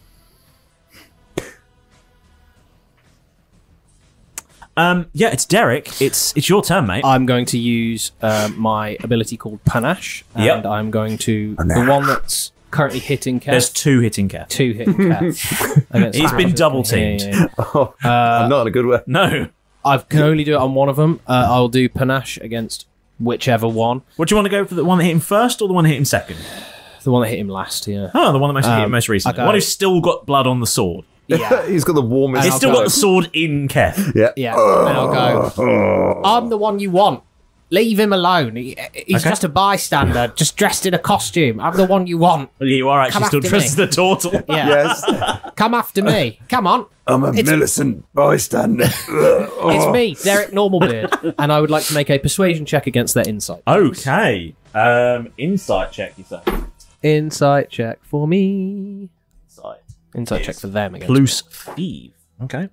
Um, yeah, it's Derek. It's it's your turn, mate. I'm going to use um, my ability called Panache, and Yep. I'm going to the one that's currently hitting Keth. There's two hitting Keth. two hitting Keth. He's been double teamed. yeah, yeah. Oh, I'm not in a good way. No. I can only do it on one of them. Uh, I'll do Panache against whichever one. What do you want to go for? The one that hit him first, or the one that hit him second? The one that hit him last, yeah. Oh, the one that most hit him Um, most recently. okay. The one who's still got blood on the sword. Yeah. He's got the warmest. He's still go. got the sword in Keth. Yeah. Yeah. and I'll go, I'm the one you want. Leave him alone. He, he's Okay. just a bystander, just dressed in a costume. I'm the one you want. You are actually Come still after dressed as the turtle. Yeah. Yes, Come after me. Come on. I'm a It's- Millicent bystander. It's me, Derek Normalbeard. and I would like to make a persuasion check against their insight. Okay. Um, insight check, you say. Insight check for me. Insight. Insight check for them against Plus five. Okay.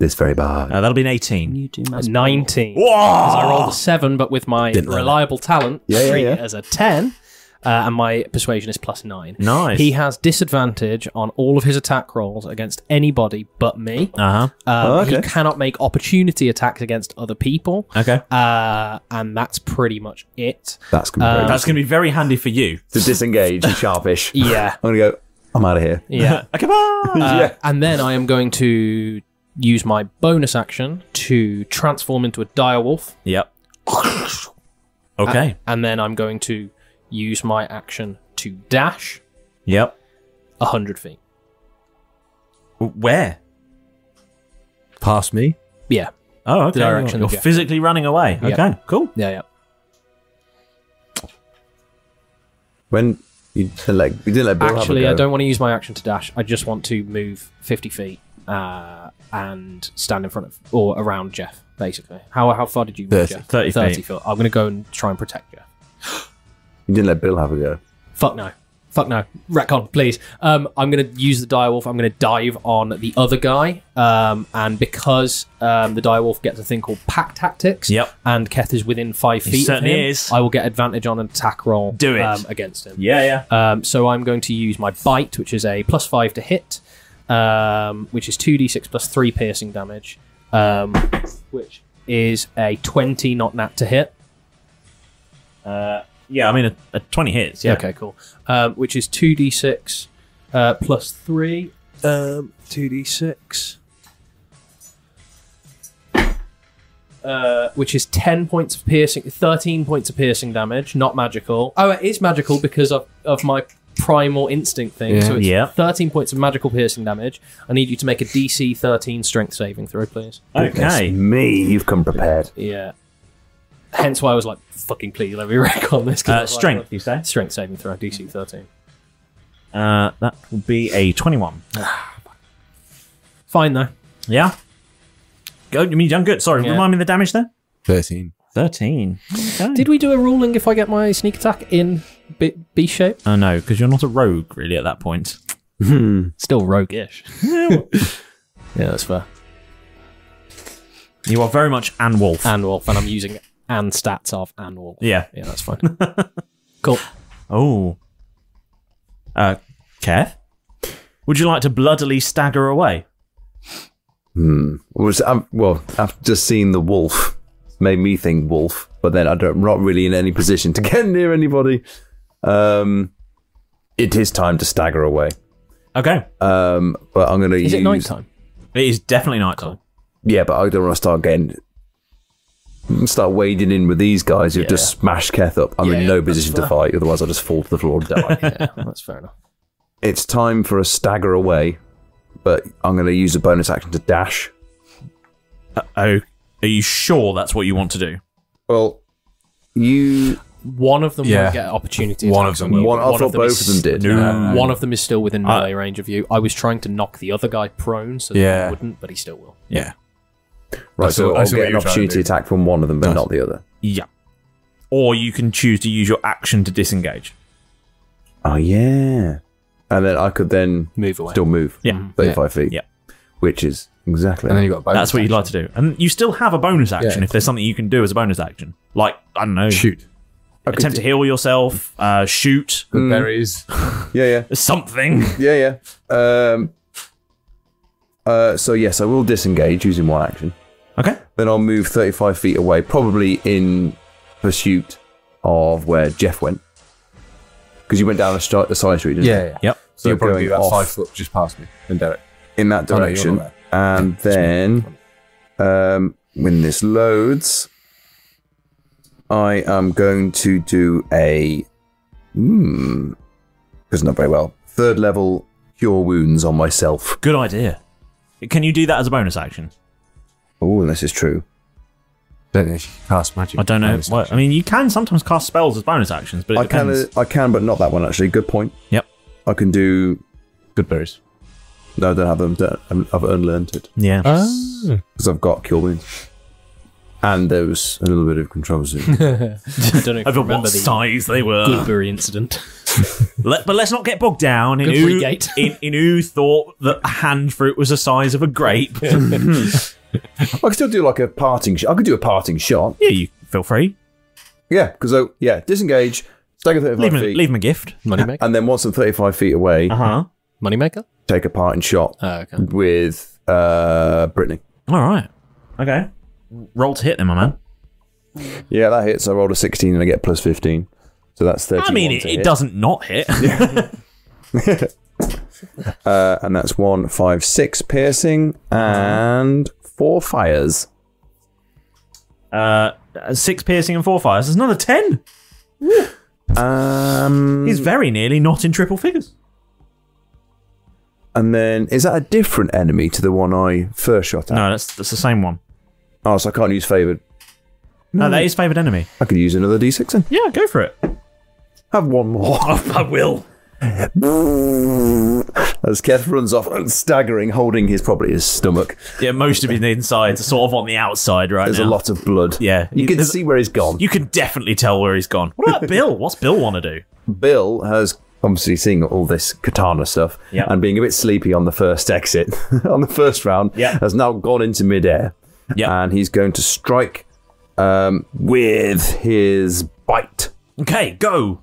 This very bad. Uh, that'll be an 18. You do mass 19. Whoa! I rolled a 7, but with my Didn't roll reliable talent, Yeah, yeah, treat yeah. it as a 10. Uh, and my persuasion is plus 9. Nice. He has disadvantage on all of his attack rolls against anybody but me. Uh huh. Um, Oh, okay. He cannot make opportunity attacks against other people. Okay. Uh, and that's pretty much it. That's gonna be very That's going to be very handy for you. to disengage and sharpish. Yeah. I'm gonna go. I'm out of here. Yeah. Okay, bye. Uh, And then I am going to use my bonus action to transform into a dire wolf. yep. Okay. And then I'm going to use my action to dash yep. 100 feet. Where? Past me. Yeah. Oh, okay. direction You're of Jeff. physically running away. Yep. Okay, cool. Yeah, yeah. When you didn't you didn't let Bill Actually, have I a go. don't want to use my action to dash. I just want to move 50 feet uh, and stand in front of or around Jeff, basically. How how far did you move, 30. Jeff? 30 feet. feet. I'm going to go and try and protect Jeff. You didn't let Bill have a go. Fuck no. Fuck no. Retcon, please. Um, I'm going to use the direwolf. I'm going to dive on the other guy. Um, and because um, the direwolf gets a thing called pack tactics, Yep. and Keth is within five He feet of certainly him, is. I will get advantage on an attack roll Do it. Um, against him. Yeah, yeah. Um, so I'm going to use my bite, which is a plus five to hit, um, which is two d6 plus three piercing damage, um, which is a twenty not nat to hit. Uh, yeah, I mean, a, a 20 hits. Yeah. Okay, cool. Um, which is two d6 uh, plus three. Um, two d6. Uh, which is 10 points of piercing, 13 points of piercing damage, not magical. Oh, it is magical because of, of my primal instinct thing. Yeah. So it's Yeah. 13 points of magical piercing damage. I need you to make a DC 13 strength saving throw, please. Okay. Me, you've come prepared. Yeah. Hence why I was like, fucking please let me retcon this. 'cause I Uh, was like, strength, you say? Strength saving throw, DC 13. Uh, that will be a 21. Fine though. Yeah. Go. You mean you've done good? Sorry, Yeah. remind me the damage there. 13. 13. Okay. Did we do a ruling if I get my sneak attack in B, B shape? Oh no, because you're not a rogue really at that point. Still roguish. yeah, that's fair. You are very much Anne Wolf. And Wolf, and I'm using and stats of and Wolf. yeah. Yeah, that's fine. cool. Oh. Uh, Keth? Would you like to bloodily stagger away? Hmm. Was um, well, I've just seen the wolf. Made me think wolf, but then I don't, I'm not really in any position to get near anybody. Um, it is time to stagger away. Okay. Um, but I'm going to Is use. it night time? It is definitely night time. Yeah, but I don't want to start getting start wading in with these guys who've just smashed Keth up, I'm Yeah, in no that's position to fight. Otherwise, I'll just fall to the floor and die. yeah, that's fair enough. it's time for a stagger away, but I'm going to use a bonus action to dash. Oh, are you sure that's what you want to do? Well, you. One of them Yeah. won't get opportunity. One attacks of them you. One, I thought them both of them did. No. One of them is still within melee range of you. I was trying to knock the other guy prone so that Yeah. he wouldn't, but he still will. Yeah. Right, I so I I'll get an you're to opportunity attack from one of them, but Nice. not the other. Yeah. Or you can choose to use your action to disengage. Oh yeah, and then I could then Move away. still move. Yeah. Mm-hmm. 35 feet. Yeah. which is exactly. And then you got a bonus That's what you'd like to do. And you still have a bonus action Yeah. if there's something you can do as a bonus action. Like, I don't know, shoot. I attempt to heal yourself, uh, shoot, The berries. Yeah, yeah. something. Yeah, yeah. Um, uh, so yes, I will disengage using one action. Okay. Then I'll move 35 feet away, probably in pursuit of where Jeff went. Because you went down a, st- a side street, didn't Yeah, you? yeah. Yep. So You'll probably going about off five foot just past me and Derek. in that Oh, no, direction. and then, um, when this loads, I am going to do a. Hmm. Because not very well. Third level cure wounds on myself. Good idea. Can you do that as a bonus action? Oh, this is true. Don't know if you can cast magic. I don't know. bonus Well. I mean, you can sometimes cast spells as bonus actions, but it I can, depends. I can, but not that one actually. Good point. Yep. I can do. good berries. No, I don't have them. Don't- I've unlearned it Yeah. because I've got cure wounds. And there was a little bit of controversy. I don't know if Over remember what the size they were. Goodberry incident. Let, but let's not get bogged down in Goodberry who, in, in who thought that a hand fruit was the size of a grape. I could still do like a parting. Sh- I could do a parting shot. Yeah, you feel free. Yeah, because oh, yeah, disengage, stagger thirty-five Leave him, feet, leave him a gift. Moneymaker. and then once I'm thirty-five feet away, Uh huh. Moneymaker. take a parting shot Oh, okay. with uh, Brittany. All right. Okay. Roll to hit them, my man. Yeah, that hits. I rolled a sixteen and I get plus fifteen, so that's thirty. I mean, it, it doesn't not hit. uh, and that's one, five, six piercing and four fires. uh, six piercing and four fires. There's another ten. Um, He's very nearly not in triple figures. and then is that a different enemy to the one I first shot at? No, that's that's the same one. Oh, so I can't use favored. No, that is favoured enemy. I could use another d6 then. Yeah, go for it. Have one more. Oh, I will. As Keth runs off, staggering, holding his probably his stomach. Yeah, most of his insides are sort of on the outside right There's now. a lot of blood. Yeah, you can see where he's gone. You can definitely tell where he's gone. What about Bill? What's Bill want to do? Bill has obviously seeing all this katana stuff Yeah. and being a bit sleepy on the first exit, on the first round, Yeah. has now gone into midair. Yeah. And he's going to strike um, with his bite. Okay, go.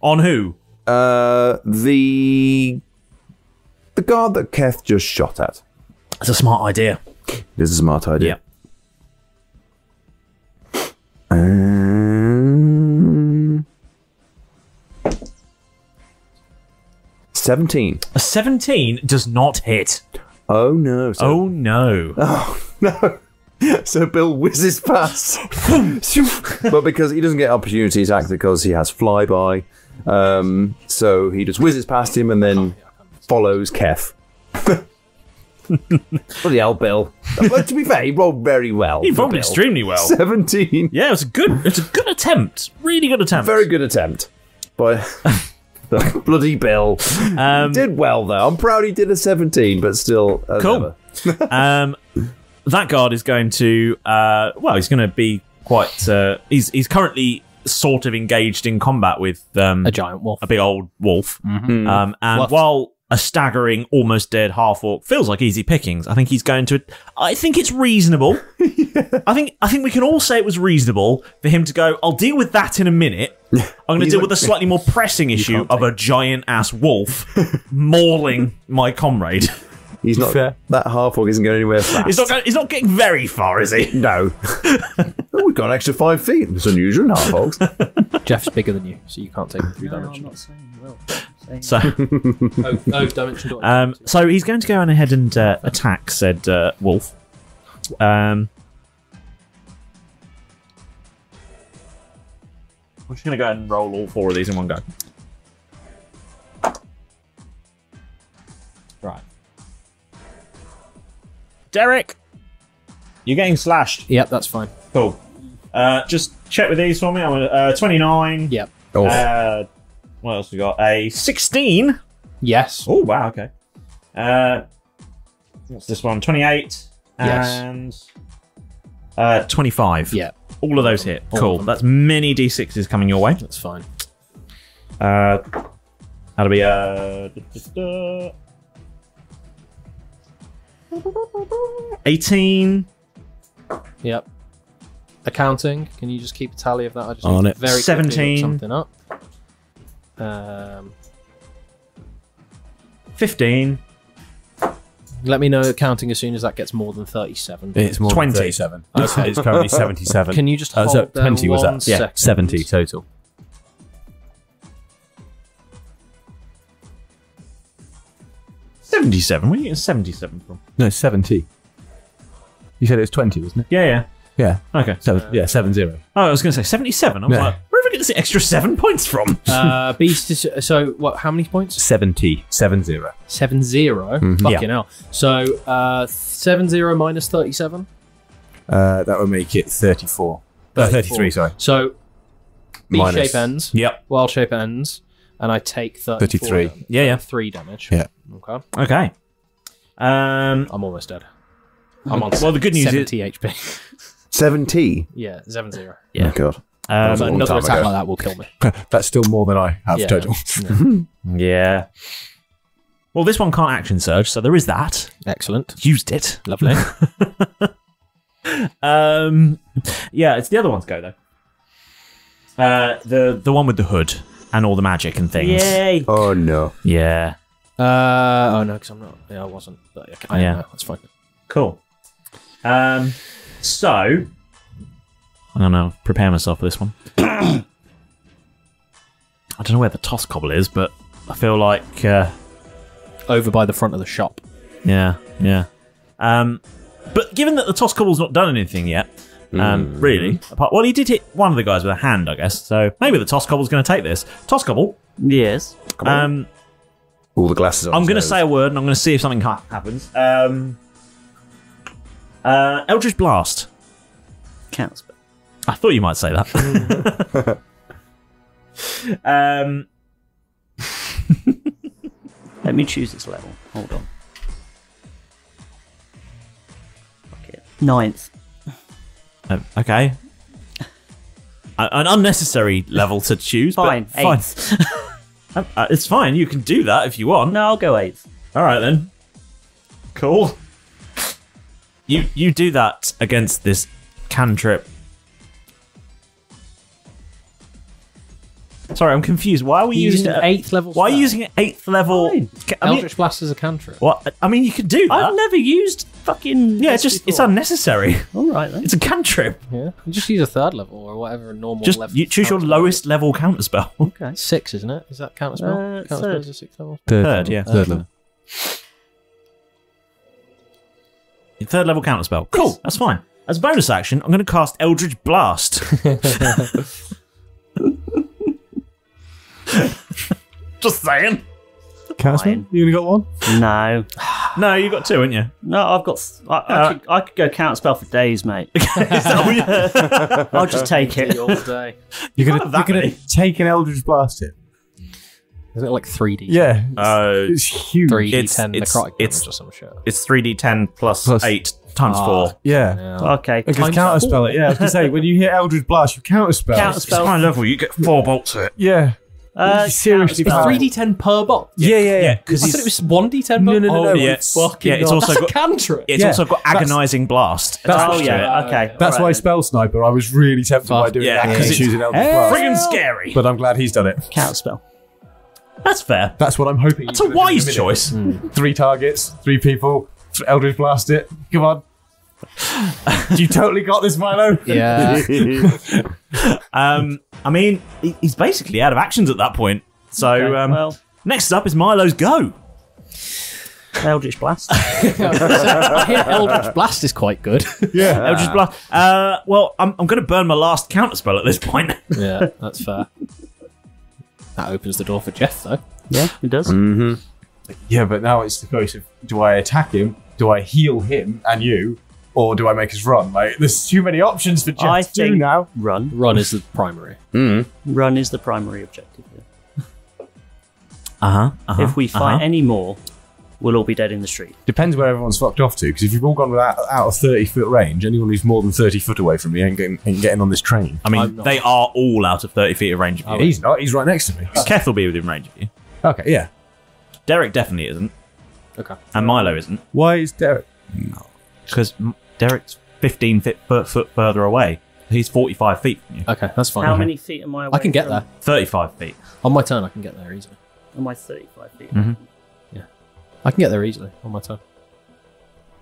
On who? Uh, the the guard that Keth just shot at. That's a smart idea. This is a smart idea. Yeah. Um, Seventeen. A 17 does not hit. Oh no! So, Oh no. Oh no! So Bill whizzes past, but because he doesn't get opportunity attack because he has flyby, um, so he just whizzes past him and then follows Keth. Bloody hell, Bill! But to be fair, he rolled very well. He rolled Bill. extremely well. Seventeen. Yeah, it was a good it's a good attempt. Really good attempt. Very good attempt by bloody Bill. um, Did well though. I'm proud he did a 17, but still. Cool. um, that guard is going to uh, well, he's going to be quite. Uh, he's he's currently sort of engaged in combat with um, A giant wolf. a big old wolf. Hmm. Um, and Wolf. while a staggering, almost dead half orc feels like easy pickings, I think he's going to. I think it's reasonable. I think I think we can all say it was reasonable for him to go. I'll deal with that in a minute. I'm going to deal like- with a slightly more pressing issue of a giant ass wolf mauling my comrade. He's not Fair. that half orc isn't going anywhere fast. He's not. Going, he's not getting very far, is he? No. oh, we've got an extra five feet. It's unusual in half orcs. Jeff's bigger than you, so you can't take three No, I'm not saying you will. So. oh, oh, dimension door. Um, so he's going to go on ahead and uh, attack said uh, wolf. Um, I'm just going to go ahead and roll all four of these in one go. Derek, you're getting slashed. Yep, that's fine. Cool. Uh, just check with these for me. I'm gonna, uh, 29. Yep. Oh, Uh, what else we got? A 16. Yes. Oh, wow, okay. Uh, what's this one? 28. Yes. And uh, 25. Yeah, All of those hit. All cool. That's many d6s coming your way. that's fine. Uh, that'll be uh. 18. Yep. Accounting. Can you just keep a tally of that? I just On it. very 17. something up. Um, 15. let me know accounting as soon as that gets more than thirty-seven. It's more 20. than 37. It's, it's currently 77. Can you just Uh, so there 20 was that? Yeah, second? 70 total. Seventy-seven. Where are you getting seventy-seven from? No, 70. You said it was 20, wasn't it? Yeah, yeah. Yeah. Okay. Seven, yeah, 70. Oh, I was going to say seventy-seven. I'm Yeah. like, where have I get this extra seven points from? Uh, beast is so what? How many points? 70. 70. Seven zero. Mhm. Fucking hell. So uh, seven zero minus thirty-seven. Uh, that would make it 34. Uh, 33, sorry. So beast Minus- shape ends. Yep. Wild shape ends, and I take 34 33. dam- Yeah, yeah. Three damage. Yeah. Okay. Okay. Um. I'm almost dead. I'm on. Well, the good news is- 70 HP. 70. yeah, seven zero. Yeah. Oh, God. um, was Another attack ago. like that will kill me. That's still more than I have Yeah. total. yeah. Well, this one can't action surge, so there is that. Excellent. Used it. Lovely. Um. Yeah, it's the other one's go though. Uh, the the one with the hood and all the magic and things. Yay! Oh, no. Yeah. uh, oh no, because I'm not. Yeah, I wasn't. But okay, I Yeah. know, that's fine. Cool. Um. So. I'm gonna prepare myself for this one. I don't know where the Tosscobble is, but I feel like. Uh, Over by the front of the shop. Yeah, yeah. Um, but given that the Tosscobble's not done anything yet, um, really, apart, well, he did hit one of the guys with a hand, I guess. So maybe the Tosscobble's going to take this. Tosscobble. Yes. Um, All the glasses on. I'm going to say a word, and I'm going to see if something ha- happens. Um, uh, Eldritch Blast. Counts. I thought you might say that. um, let me choose its level. Hold on. Fuck. Ninth. Uh, okay. An unnecessary level to choose. but Fine. Fine. Uh, uh, it's fine. You can do that if you want. no, I'll go eighth. All right then. Cool. You you do that against this cantrip. Sorry, I'm confused. Why are we Using using, an eighth level. Why are you using an eighth level? Fine. Ca- I mean, Eldritch Blast as a cantrip? what? I mean, you could do that. I've never used fucking. yeah, it's just it's unnecessary. All right then. It's a cantrip. Yeah. You just use a third level or whatever normal Just level. you choose your lowest level counter spell. Okay. Six, isn't it? Is that counter spell? Uh, counter spell third. is a sixth level. Third, Third, yeah. Third level. Third level counter spell. Cool. That's fine. As a bonus action, I'm going to cast Eldritch Blast. Just saying. Counterspell? You only got one? No, No, you got two, haven't you? no, I've got. I, I, could, I could go count spell for days, mate. Is that what you- I'll just take it. All day. You're gonna, you're gonna many. take an Eldritch Blast it. Is it like 3D? Yeah. Uh, It's huge. 3D10 It's- it's- necrotic it's- damage or some shit. it's 3d10 plus, Plus- 8 times Ah. 4. Yeah. Yeah. Okay. Because times counterspell four. it. Yeah, I was gonna say when you hit Eldritch Blast, you counterspell. Counterspell. It's high level, you get 4 bolts to it. Yeah. Uh, Seriously, counterspell. 3d10 per box. Yeah, yeah, yeah. because I thought it was 1d10 per No, no, no, oh, no, my it's- fucking yeah, it's also That's got- a cantrip. It's Yeah, also got agonizing blast. That's Oh yeah. Okay. That's all why Spell Sniper, I was really tempted by Fuck, doing yeah, that 'cause and it's- choosing Eldritch Blast. Friggin' scary. But I'm glad he's done it. then. Counterspell. That's fair. That's what I'm hoping. That's a wise choice. Three targets, three people. Eldritch Blast it. Come on. You totally got this, Milo. Yeah. Um, I mean, he's basically out of actions at that point. So Okay, um, well, next up is Milo's go. Eldritch Blast. I hear Eldritch Blast is quite good. Yeah. Eldritch Blast. Uh, well, I'm, I'm going to burn my last counter spell at this point. yeah, that's fair. That opens the door for Jeff, though. yeah, it does. Mm-hmm. Yeah, but now it's the case of do I attack him? Do I heal him and you? Or do I make us run? Like, there's too many options for Jeff I to do think now. run. Run is the primary. Run is the primary objective. Here. Uh huh. Uh-huh. If we fight any more, we'll all be dead in the street. Depends where everyone's fucked off to. Because if you've all gone without, out of 30 foot range, anyone who's more than 30 foot away from me ain't getting, ain't getting on this train. I mean, they are all out of 30 feet of range of you. He's not. He's right next to me. Keth will be within range of you. Okay, yeah. Derek definitely isn't. Okay. And Milo isn't. Why is Derek? Because Derek's 15 foot, foot, foot further away. He's 45 feet from you. Okay, that's fine. How many feet am I away I can get from- there. 35 feet. On my turn, I can get there easily. Am I 35 feet? Mhm. I can get there easily on my turn.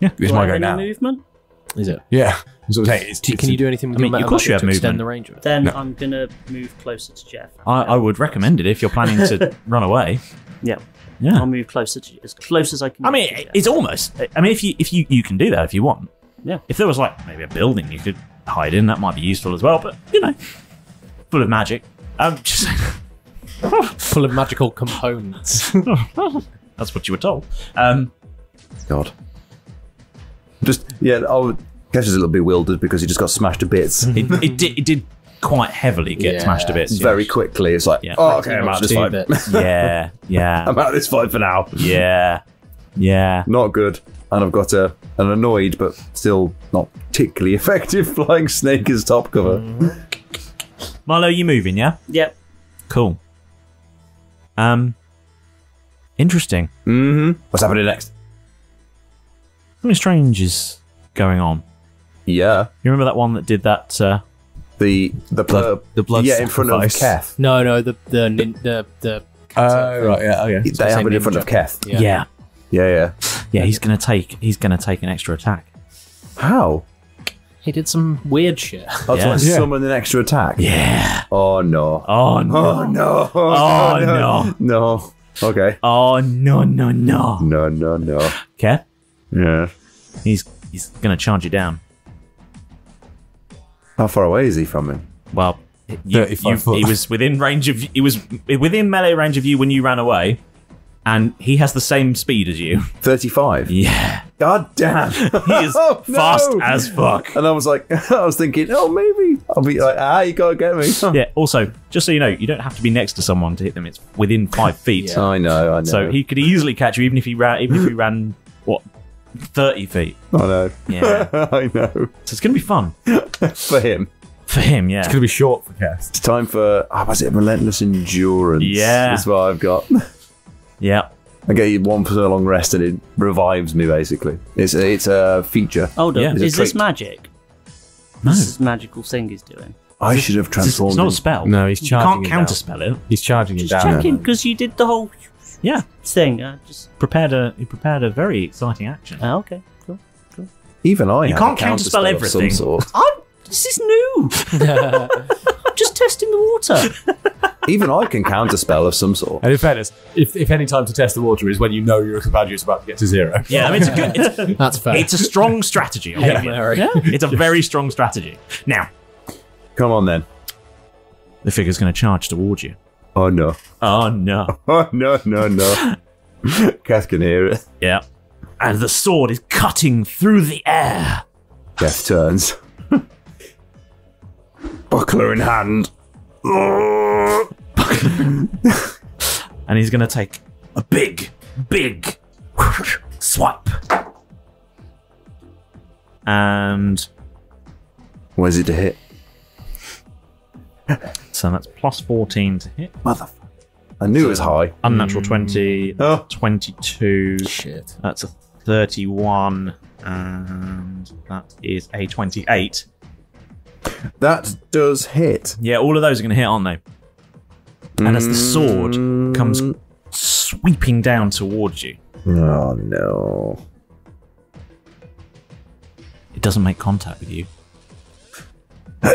It's Do I my have go any now. movement? Is it? Yeah. That's what It's, Do, it's can you do anything with I mean, your of course you have to extend the range of it? Then No. I'm gonna move closer to Jeff. I, I would recommend it if you're planning to run away. Yeah. Yeah. I'll move closer to as close as I can. I mean, it's almost. I mean, if you if you you can do that if you want. Yeah. If there was like maybe a building you could hide in, that might be useful as well. But you know, full of magic. Um, just Full of magical components. that's what you were told. Um, God. Just yeah, I'll Keth is a little bewildered because he just got smashed to bits it, it did it did quite heavily get Yeah. smashed to bits. yeah. very quickly. It's like, Yeah. oh, okay, I'm out of this fight. Yeah, yeah, I'm out of this fight for now. yeah, yeah. Not good. And I've got a an annoyed but still not particularly effective flying snake as top cover. Milo, you moving? Yeah, Yep. cool. Um, interesting. Mm-hmm. What's happening next? Something strange is going on. Yeah, You remember that one that did that? Uh, the the Blood- the blood Yeah, in front of sacrifice. Keth. no, no, the the nin- the the. Oh, right, yeah, oh, yeah. They say have it in front of ninja. Keth. Yeah. yeah, Yeah, yeah. Yeah. He's gonna take. He's gonna take an extra attack. How? He did some weird shit. Oh, Yeah. yeah. Yeah. summon an extra attack. Yeah. Oh no. Oh, oh no. Oh no. Oh, no. No. Okay. Oh no no no. No, no, no. Okay. Yeah. He's he's gonna charge you down. How far away is he from him? Well, you, 35 you- foot. he was within range of he was within melee range of you when you ran away, and he has the same speed as you. 35. Yeah, God damn. he is Oh, no. fast as fuck. And I was like, I was thinking, oh, maybe I'll be like, ah, you gotta get me. Yeah. Also, just so you know, you don't have to be next to someone to hit them. It's within five feet. Yeah. I know, I know. So he could easily catch you, even if he ran, even if he ran what thirty feet. I know. Yeah. I know. So it's gonna be fun For him. for him. Yeah. It's going to be short for Keth. It's time for, ah, was it Relentless Endurance? Yeah. That's what I've got. Yeah. I get you one for a long rest and it revives me, basically. It's a, it's a feature. Hold on. Yeah. Is It's a this trait. magic? No. This is magical thing he's doing. I should have It's, it's transformed not a in- spell. No, he's You charging can't it down. counterspell it. He's charging it Just down. checking because you did the whole Yeah. thing. Uh, just Prepared a he prepared a very exciting action. ah, okay, cool. Even I You have can't a counterspell counterspell of everything. Some sort. I'm, this is new. I'm just testing the water. Even I can counter spell of some sort. And in fairness, if, if any time to test the water is when you know your compatriot's about to get to zero. Yeah, I mean it's a good, it's, That's fair. it's a strong strategy. I'll Yeah. give Yeah, it's a very strong strategy. Now Come on then. the figure's going to charge towards you. Oh no. Oh no! Oh no, no, no. Keth can hear it. Yeah, and the sword is cutting through the air. Death turns. Buckler in hand. and he's going to take a big, big swipe. And Where's it to hit? so that's plus 14 to hit. Motherfucker. I knew it was high. Unnatural hmm. 20, Oh. 22. Shit. That's a 31. And that is a 28. That does hit. Yeah, all of those are going to hit, aren't they? And as the sword comes mm. sweeping down towards you, Oh no. it doesn't make contact with you.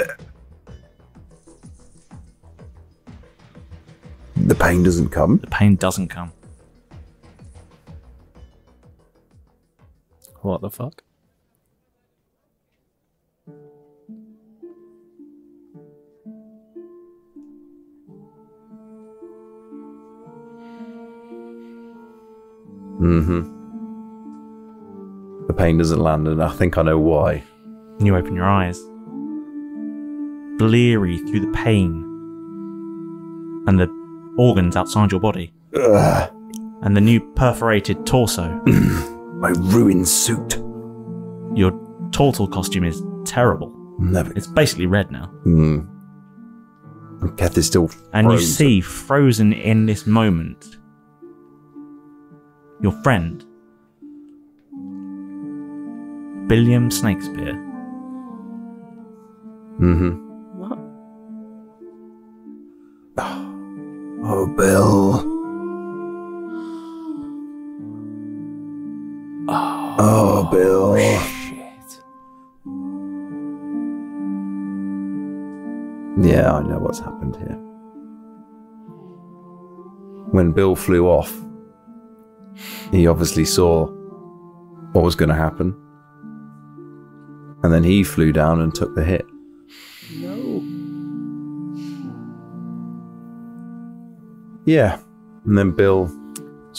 The pain doesn't come. The pain doesn't come. What the fuck? Mm-hmm. The pain doesn't land, and I think I know why. And you open your eyes. Bleary through the pain and the organs outside your body. Ugh, And the new perforated torso. my ruined suit. Your turtle costume is terrible. Never. It's basically red now. Hmm. And Keth is still. And you see, frozen in this moment, your friend, Billiam Snakespeare. Mm-hmm. What? Oh, Bill. Oh, Bill. Shit. Yeah, I know what's happened here. When Bill flew off, he obviously saw what was going to happen. And then he flew down and took the hit. No. Yeah. And then Bill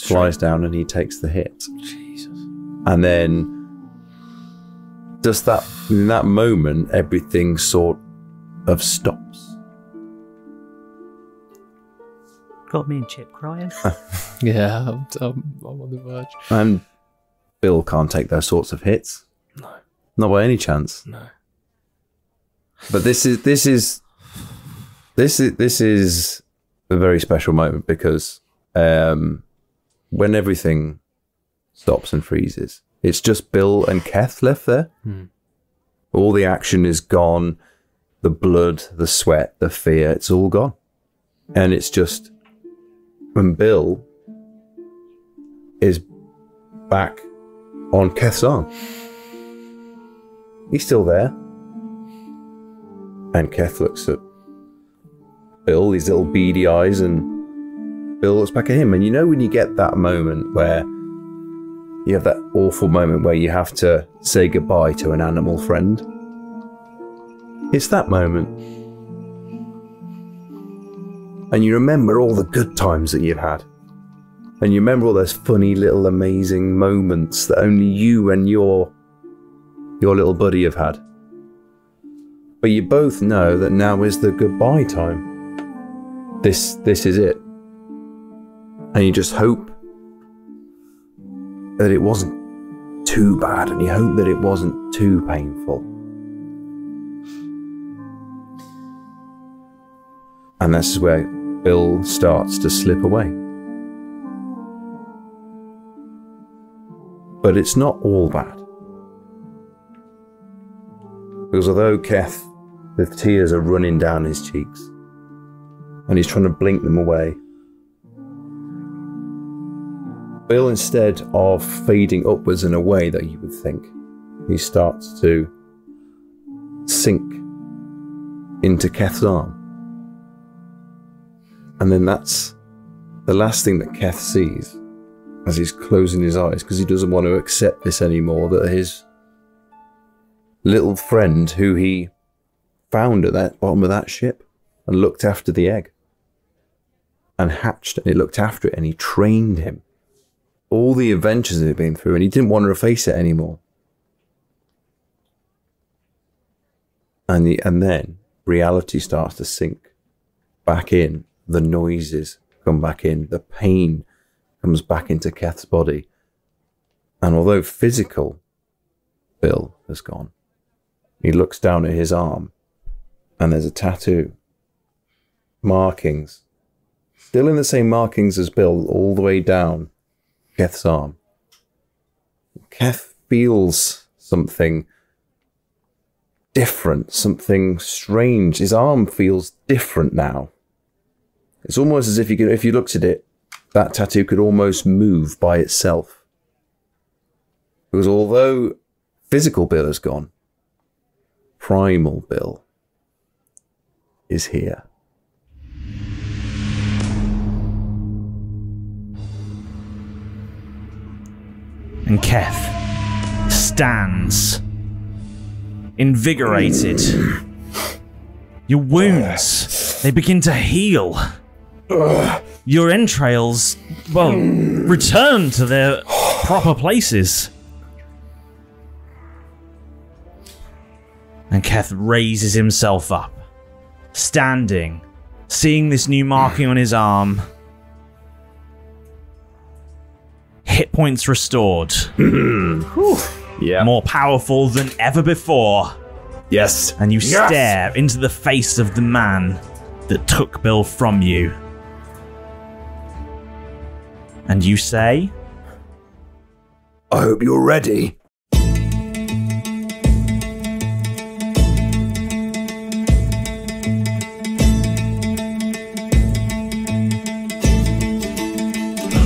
flies down and he takes the hit. Jesus. And then just that in that moment everything sort of stops. Got me and Chip crying. Yeah, I'm, I'm, I'm on the verge. And Bill can't take those sorts of hits. No. Not by any chance. No. But this is this is this is this is a very special moment because um, when everything stops and freezes, it's just Bill and Keth left there. All the action is gone, the blood, the sweat, the fear, it's all gone, and it's just when Bill is back on Keth's arm. He's still there. And Keth looks at Bill, these little beady eyes, and Bill looks back at him. And you know when you get that moment where you have that awful moment where you have to say goodbye to an animal friend? It's that moment. And you remember all the good times that you've had. And you remember all those funny little amazing moments that only you and your your little buddy have had. But you both know that now is the goodbye time. This this is it. And you just hope that it wasn't too bad and you hope that it wasn't too painful. And this is where Bill starts to slip away. But it's not all bad. Because although Keth, the tears are running down his cheeks, and he's trying to blink them away, Bill, instead of fading upwards in a way that you would think, he starts to sink into Keth's arm. And then that's the last thing that Keth sees as he's closing his eyes because he doesn't want to accept this anymore that his little friend who he found at that bottom of that ship and looked after the egg and hatched and he looked after it and he trained him. All the adventures he'd been through and he didn't want to face it anymore. And the, and then reality starts to sink back in the noises come back in the pain comes back into Keth's body and although physical Bill has gone he looks down at his arm and there's a tattoo. Markings. Still in the same markings as Bill, all the way down Keth's arm. Keth feels something different, something strange. His arm feels different now. It's almost as if you could, if you looked at it, that tattoo could almost move by itself. Because although physical Bill is gone, Primal Bill is here. And Keth stands, invigorated. Your wounds, they begin to heal. Your entrails, well, return to their proper places. And Keth raises himself up, standing, seeing this new marking on his arm. Hit points restored. Yeah. More powerful than ever before. Yes. And you stare into the face of the man that took Bill from you. And you say, I hope you're ready.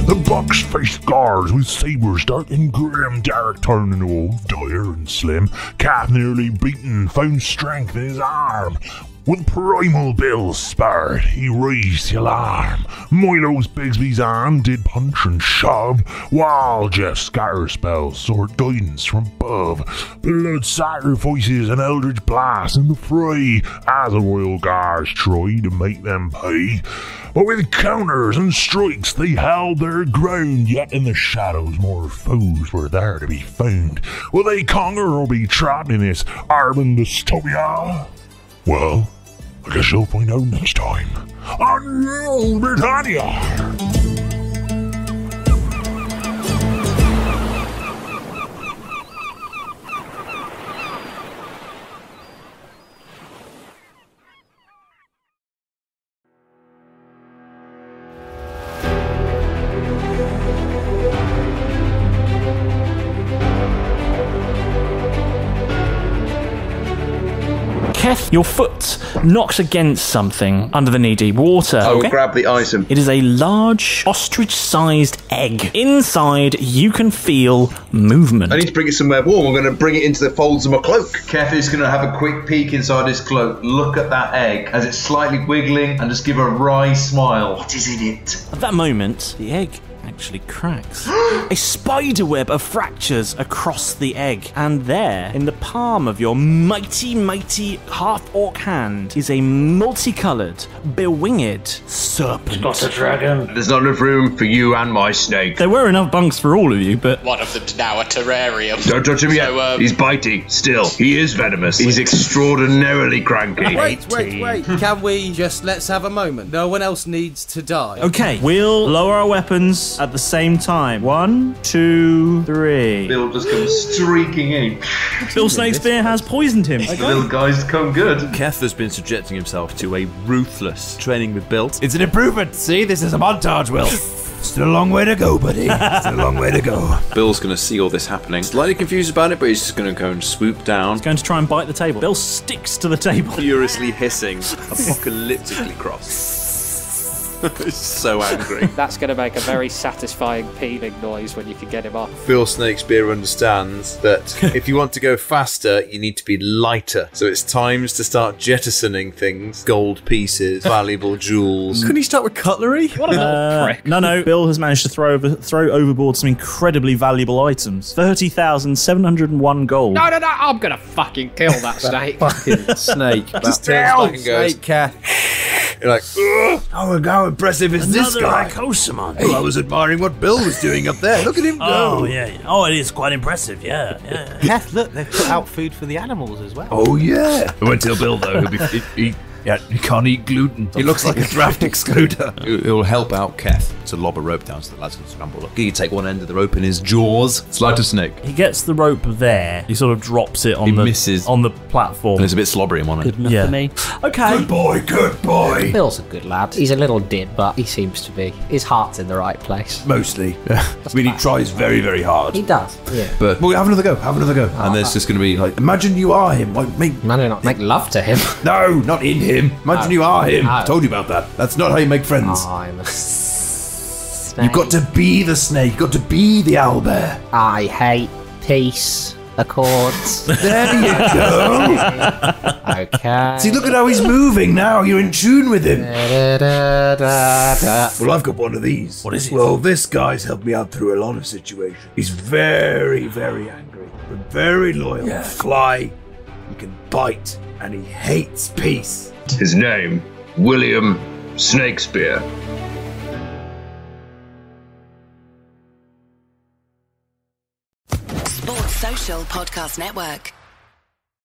The box faced guards with sabres darting grim, Derek turning old, dire and slim. Cat nearly beaten, found strength in his arm. With primal Bill spurred, he raised the alarm. Milo's Bigby's arm did punch and shove, while Jeff's counterspells sought guidance from above. Blood sacrifices and eldritch blasts in the fray, as the royal guards tried to make them pay. But with counters and strikes they held their ground, yet in the shadows more foes were there to be found. Will they conquer or be trapped in this urban dystopia? Well, I guess you'll find out next time on Roll Britannia. Your foot knocks against something under the knee deep water. I will grab the item. It is a large ostrich sized egg. Inside, you can feel movement. I need to bring it somewhere warm. I'm going to bring it into the folds of my cloak. Keth is going to have a quick peek inside his cloak, look at that egg as it's slightly wiggling, and just give a wry smile. What is in it? At that moment, the egg actually cracks. a spider web of fractures across the egg. And there, in the palm of your mighty, mighty half orc hand, is a multicolored, bewinged serpent. Not a dragon. There's not enough room for you and my snake. There were enough bunks for all of you, but One of them's now a terrarium. Don't touch him yet. So, um, He's biting. Still, he is venomous. He's extraordinarily cranky. Wait, wait, wait. Can we just let's have a moment? No one else needs to die. Okay, we'll lower our weapons at the same time. One, two, three. Bill just comes streaking in. Bill Snakespeare has poisoned him. The little guy's come good. Keth has been subjecting himself to a ruthless training with Bill. It's an improvement. See, this is a montage, Will. Still a long way to go, buddy. Still a long way to go. Bill's going to see all this happening. Slightly confused about it, but he's just going to go and swoop down, He's Going to try and bite the table. Bill sticks to the table. furiously hissing, apocalyptically cross. He's so angry. That's going to make a very satisfying peeling noise when you can get him off. Phil Snakespeare understands that if you want to go faster, you need to be lighter. So it's times to start jettisoning things gold pieces, valuable jewels. Couldn't he start with cutlery? What a little Uh, prick. no, no. Bill has managed to throw over, throw overboard some incredibly valuable items. Thirty thousand seven hundred and one gold. No, no, no, I'm going to fucking kill that snake. Fucking snake. Just turns back and goes, Snake cat. you're like, "Ugh." Oh, how impressive is this guy? Well, I was admiring what Bill was doing up there. Look at him go. Oh, yeah. Oh, it is quite impressive. Yeah, yeah. Kath, look, they've put out food for the animals as well. Oh, yeah. I won't tell Bill, though. He'll be, he, he, yeah, he can't eat gluten. He looks like a draft excluder. It will help out Keth to lob a rope down so the lads can scramble up. You take one end of the rope in his jaws. It's like a snake. He gets the rope there. He sort of drops it on He the misses. on the platform. And it's a bit slobbery I'm on it. Good enough Yeah. for me. Okay. Good boy, good boy. Bill's a good lad. He's a little dim, but he seems to be. His heart's in the right place. Mostly. I mean, he tries very, very hard. He does. Yeah. But Well, have another go. Have another go. and there's ah. just going to be like Imagine you are him. Like, make Man, not make love to him. no, not in him. Imagine you are him. I Told you about that. That's not how you make friends. I'm a snake. You've got to be the snake. You've got to be the owlbear. I hate peace accords. There you go. okay. See, look at how he's moving now. You're in tune with him. Da-da-da-da. Well, I've got one of these. What is it? Well, this guy's helped me out through a lot of situations. He's very, very angry. But very loyal. Fly, he can bite, and he hates peace. His name, William Snakespeare. Sports Social Podcast Network.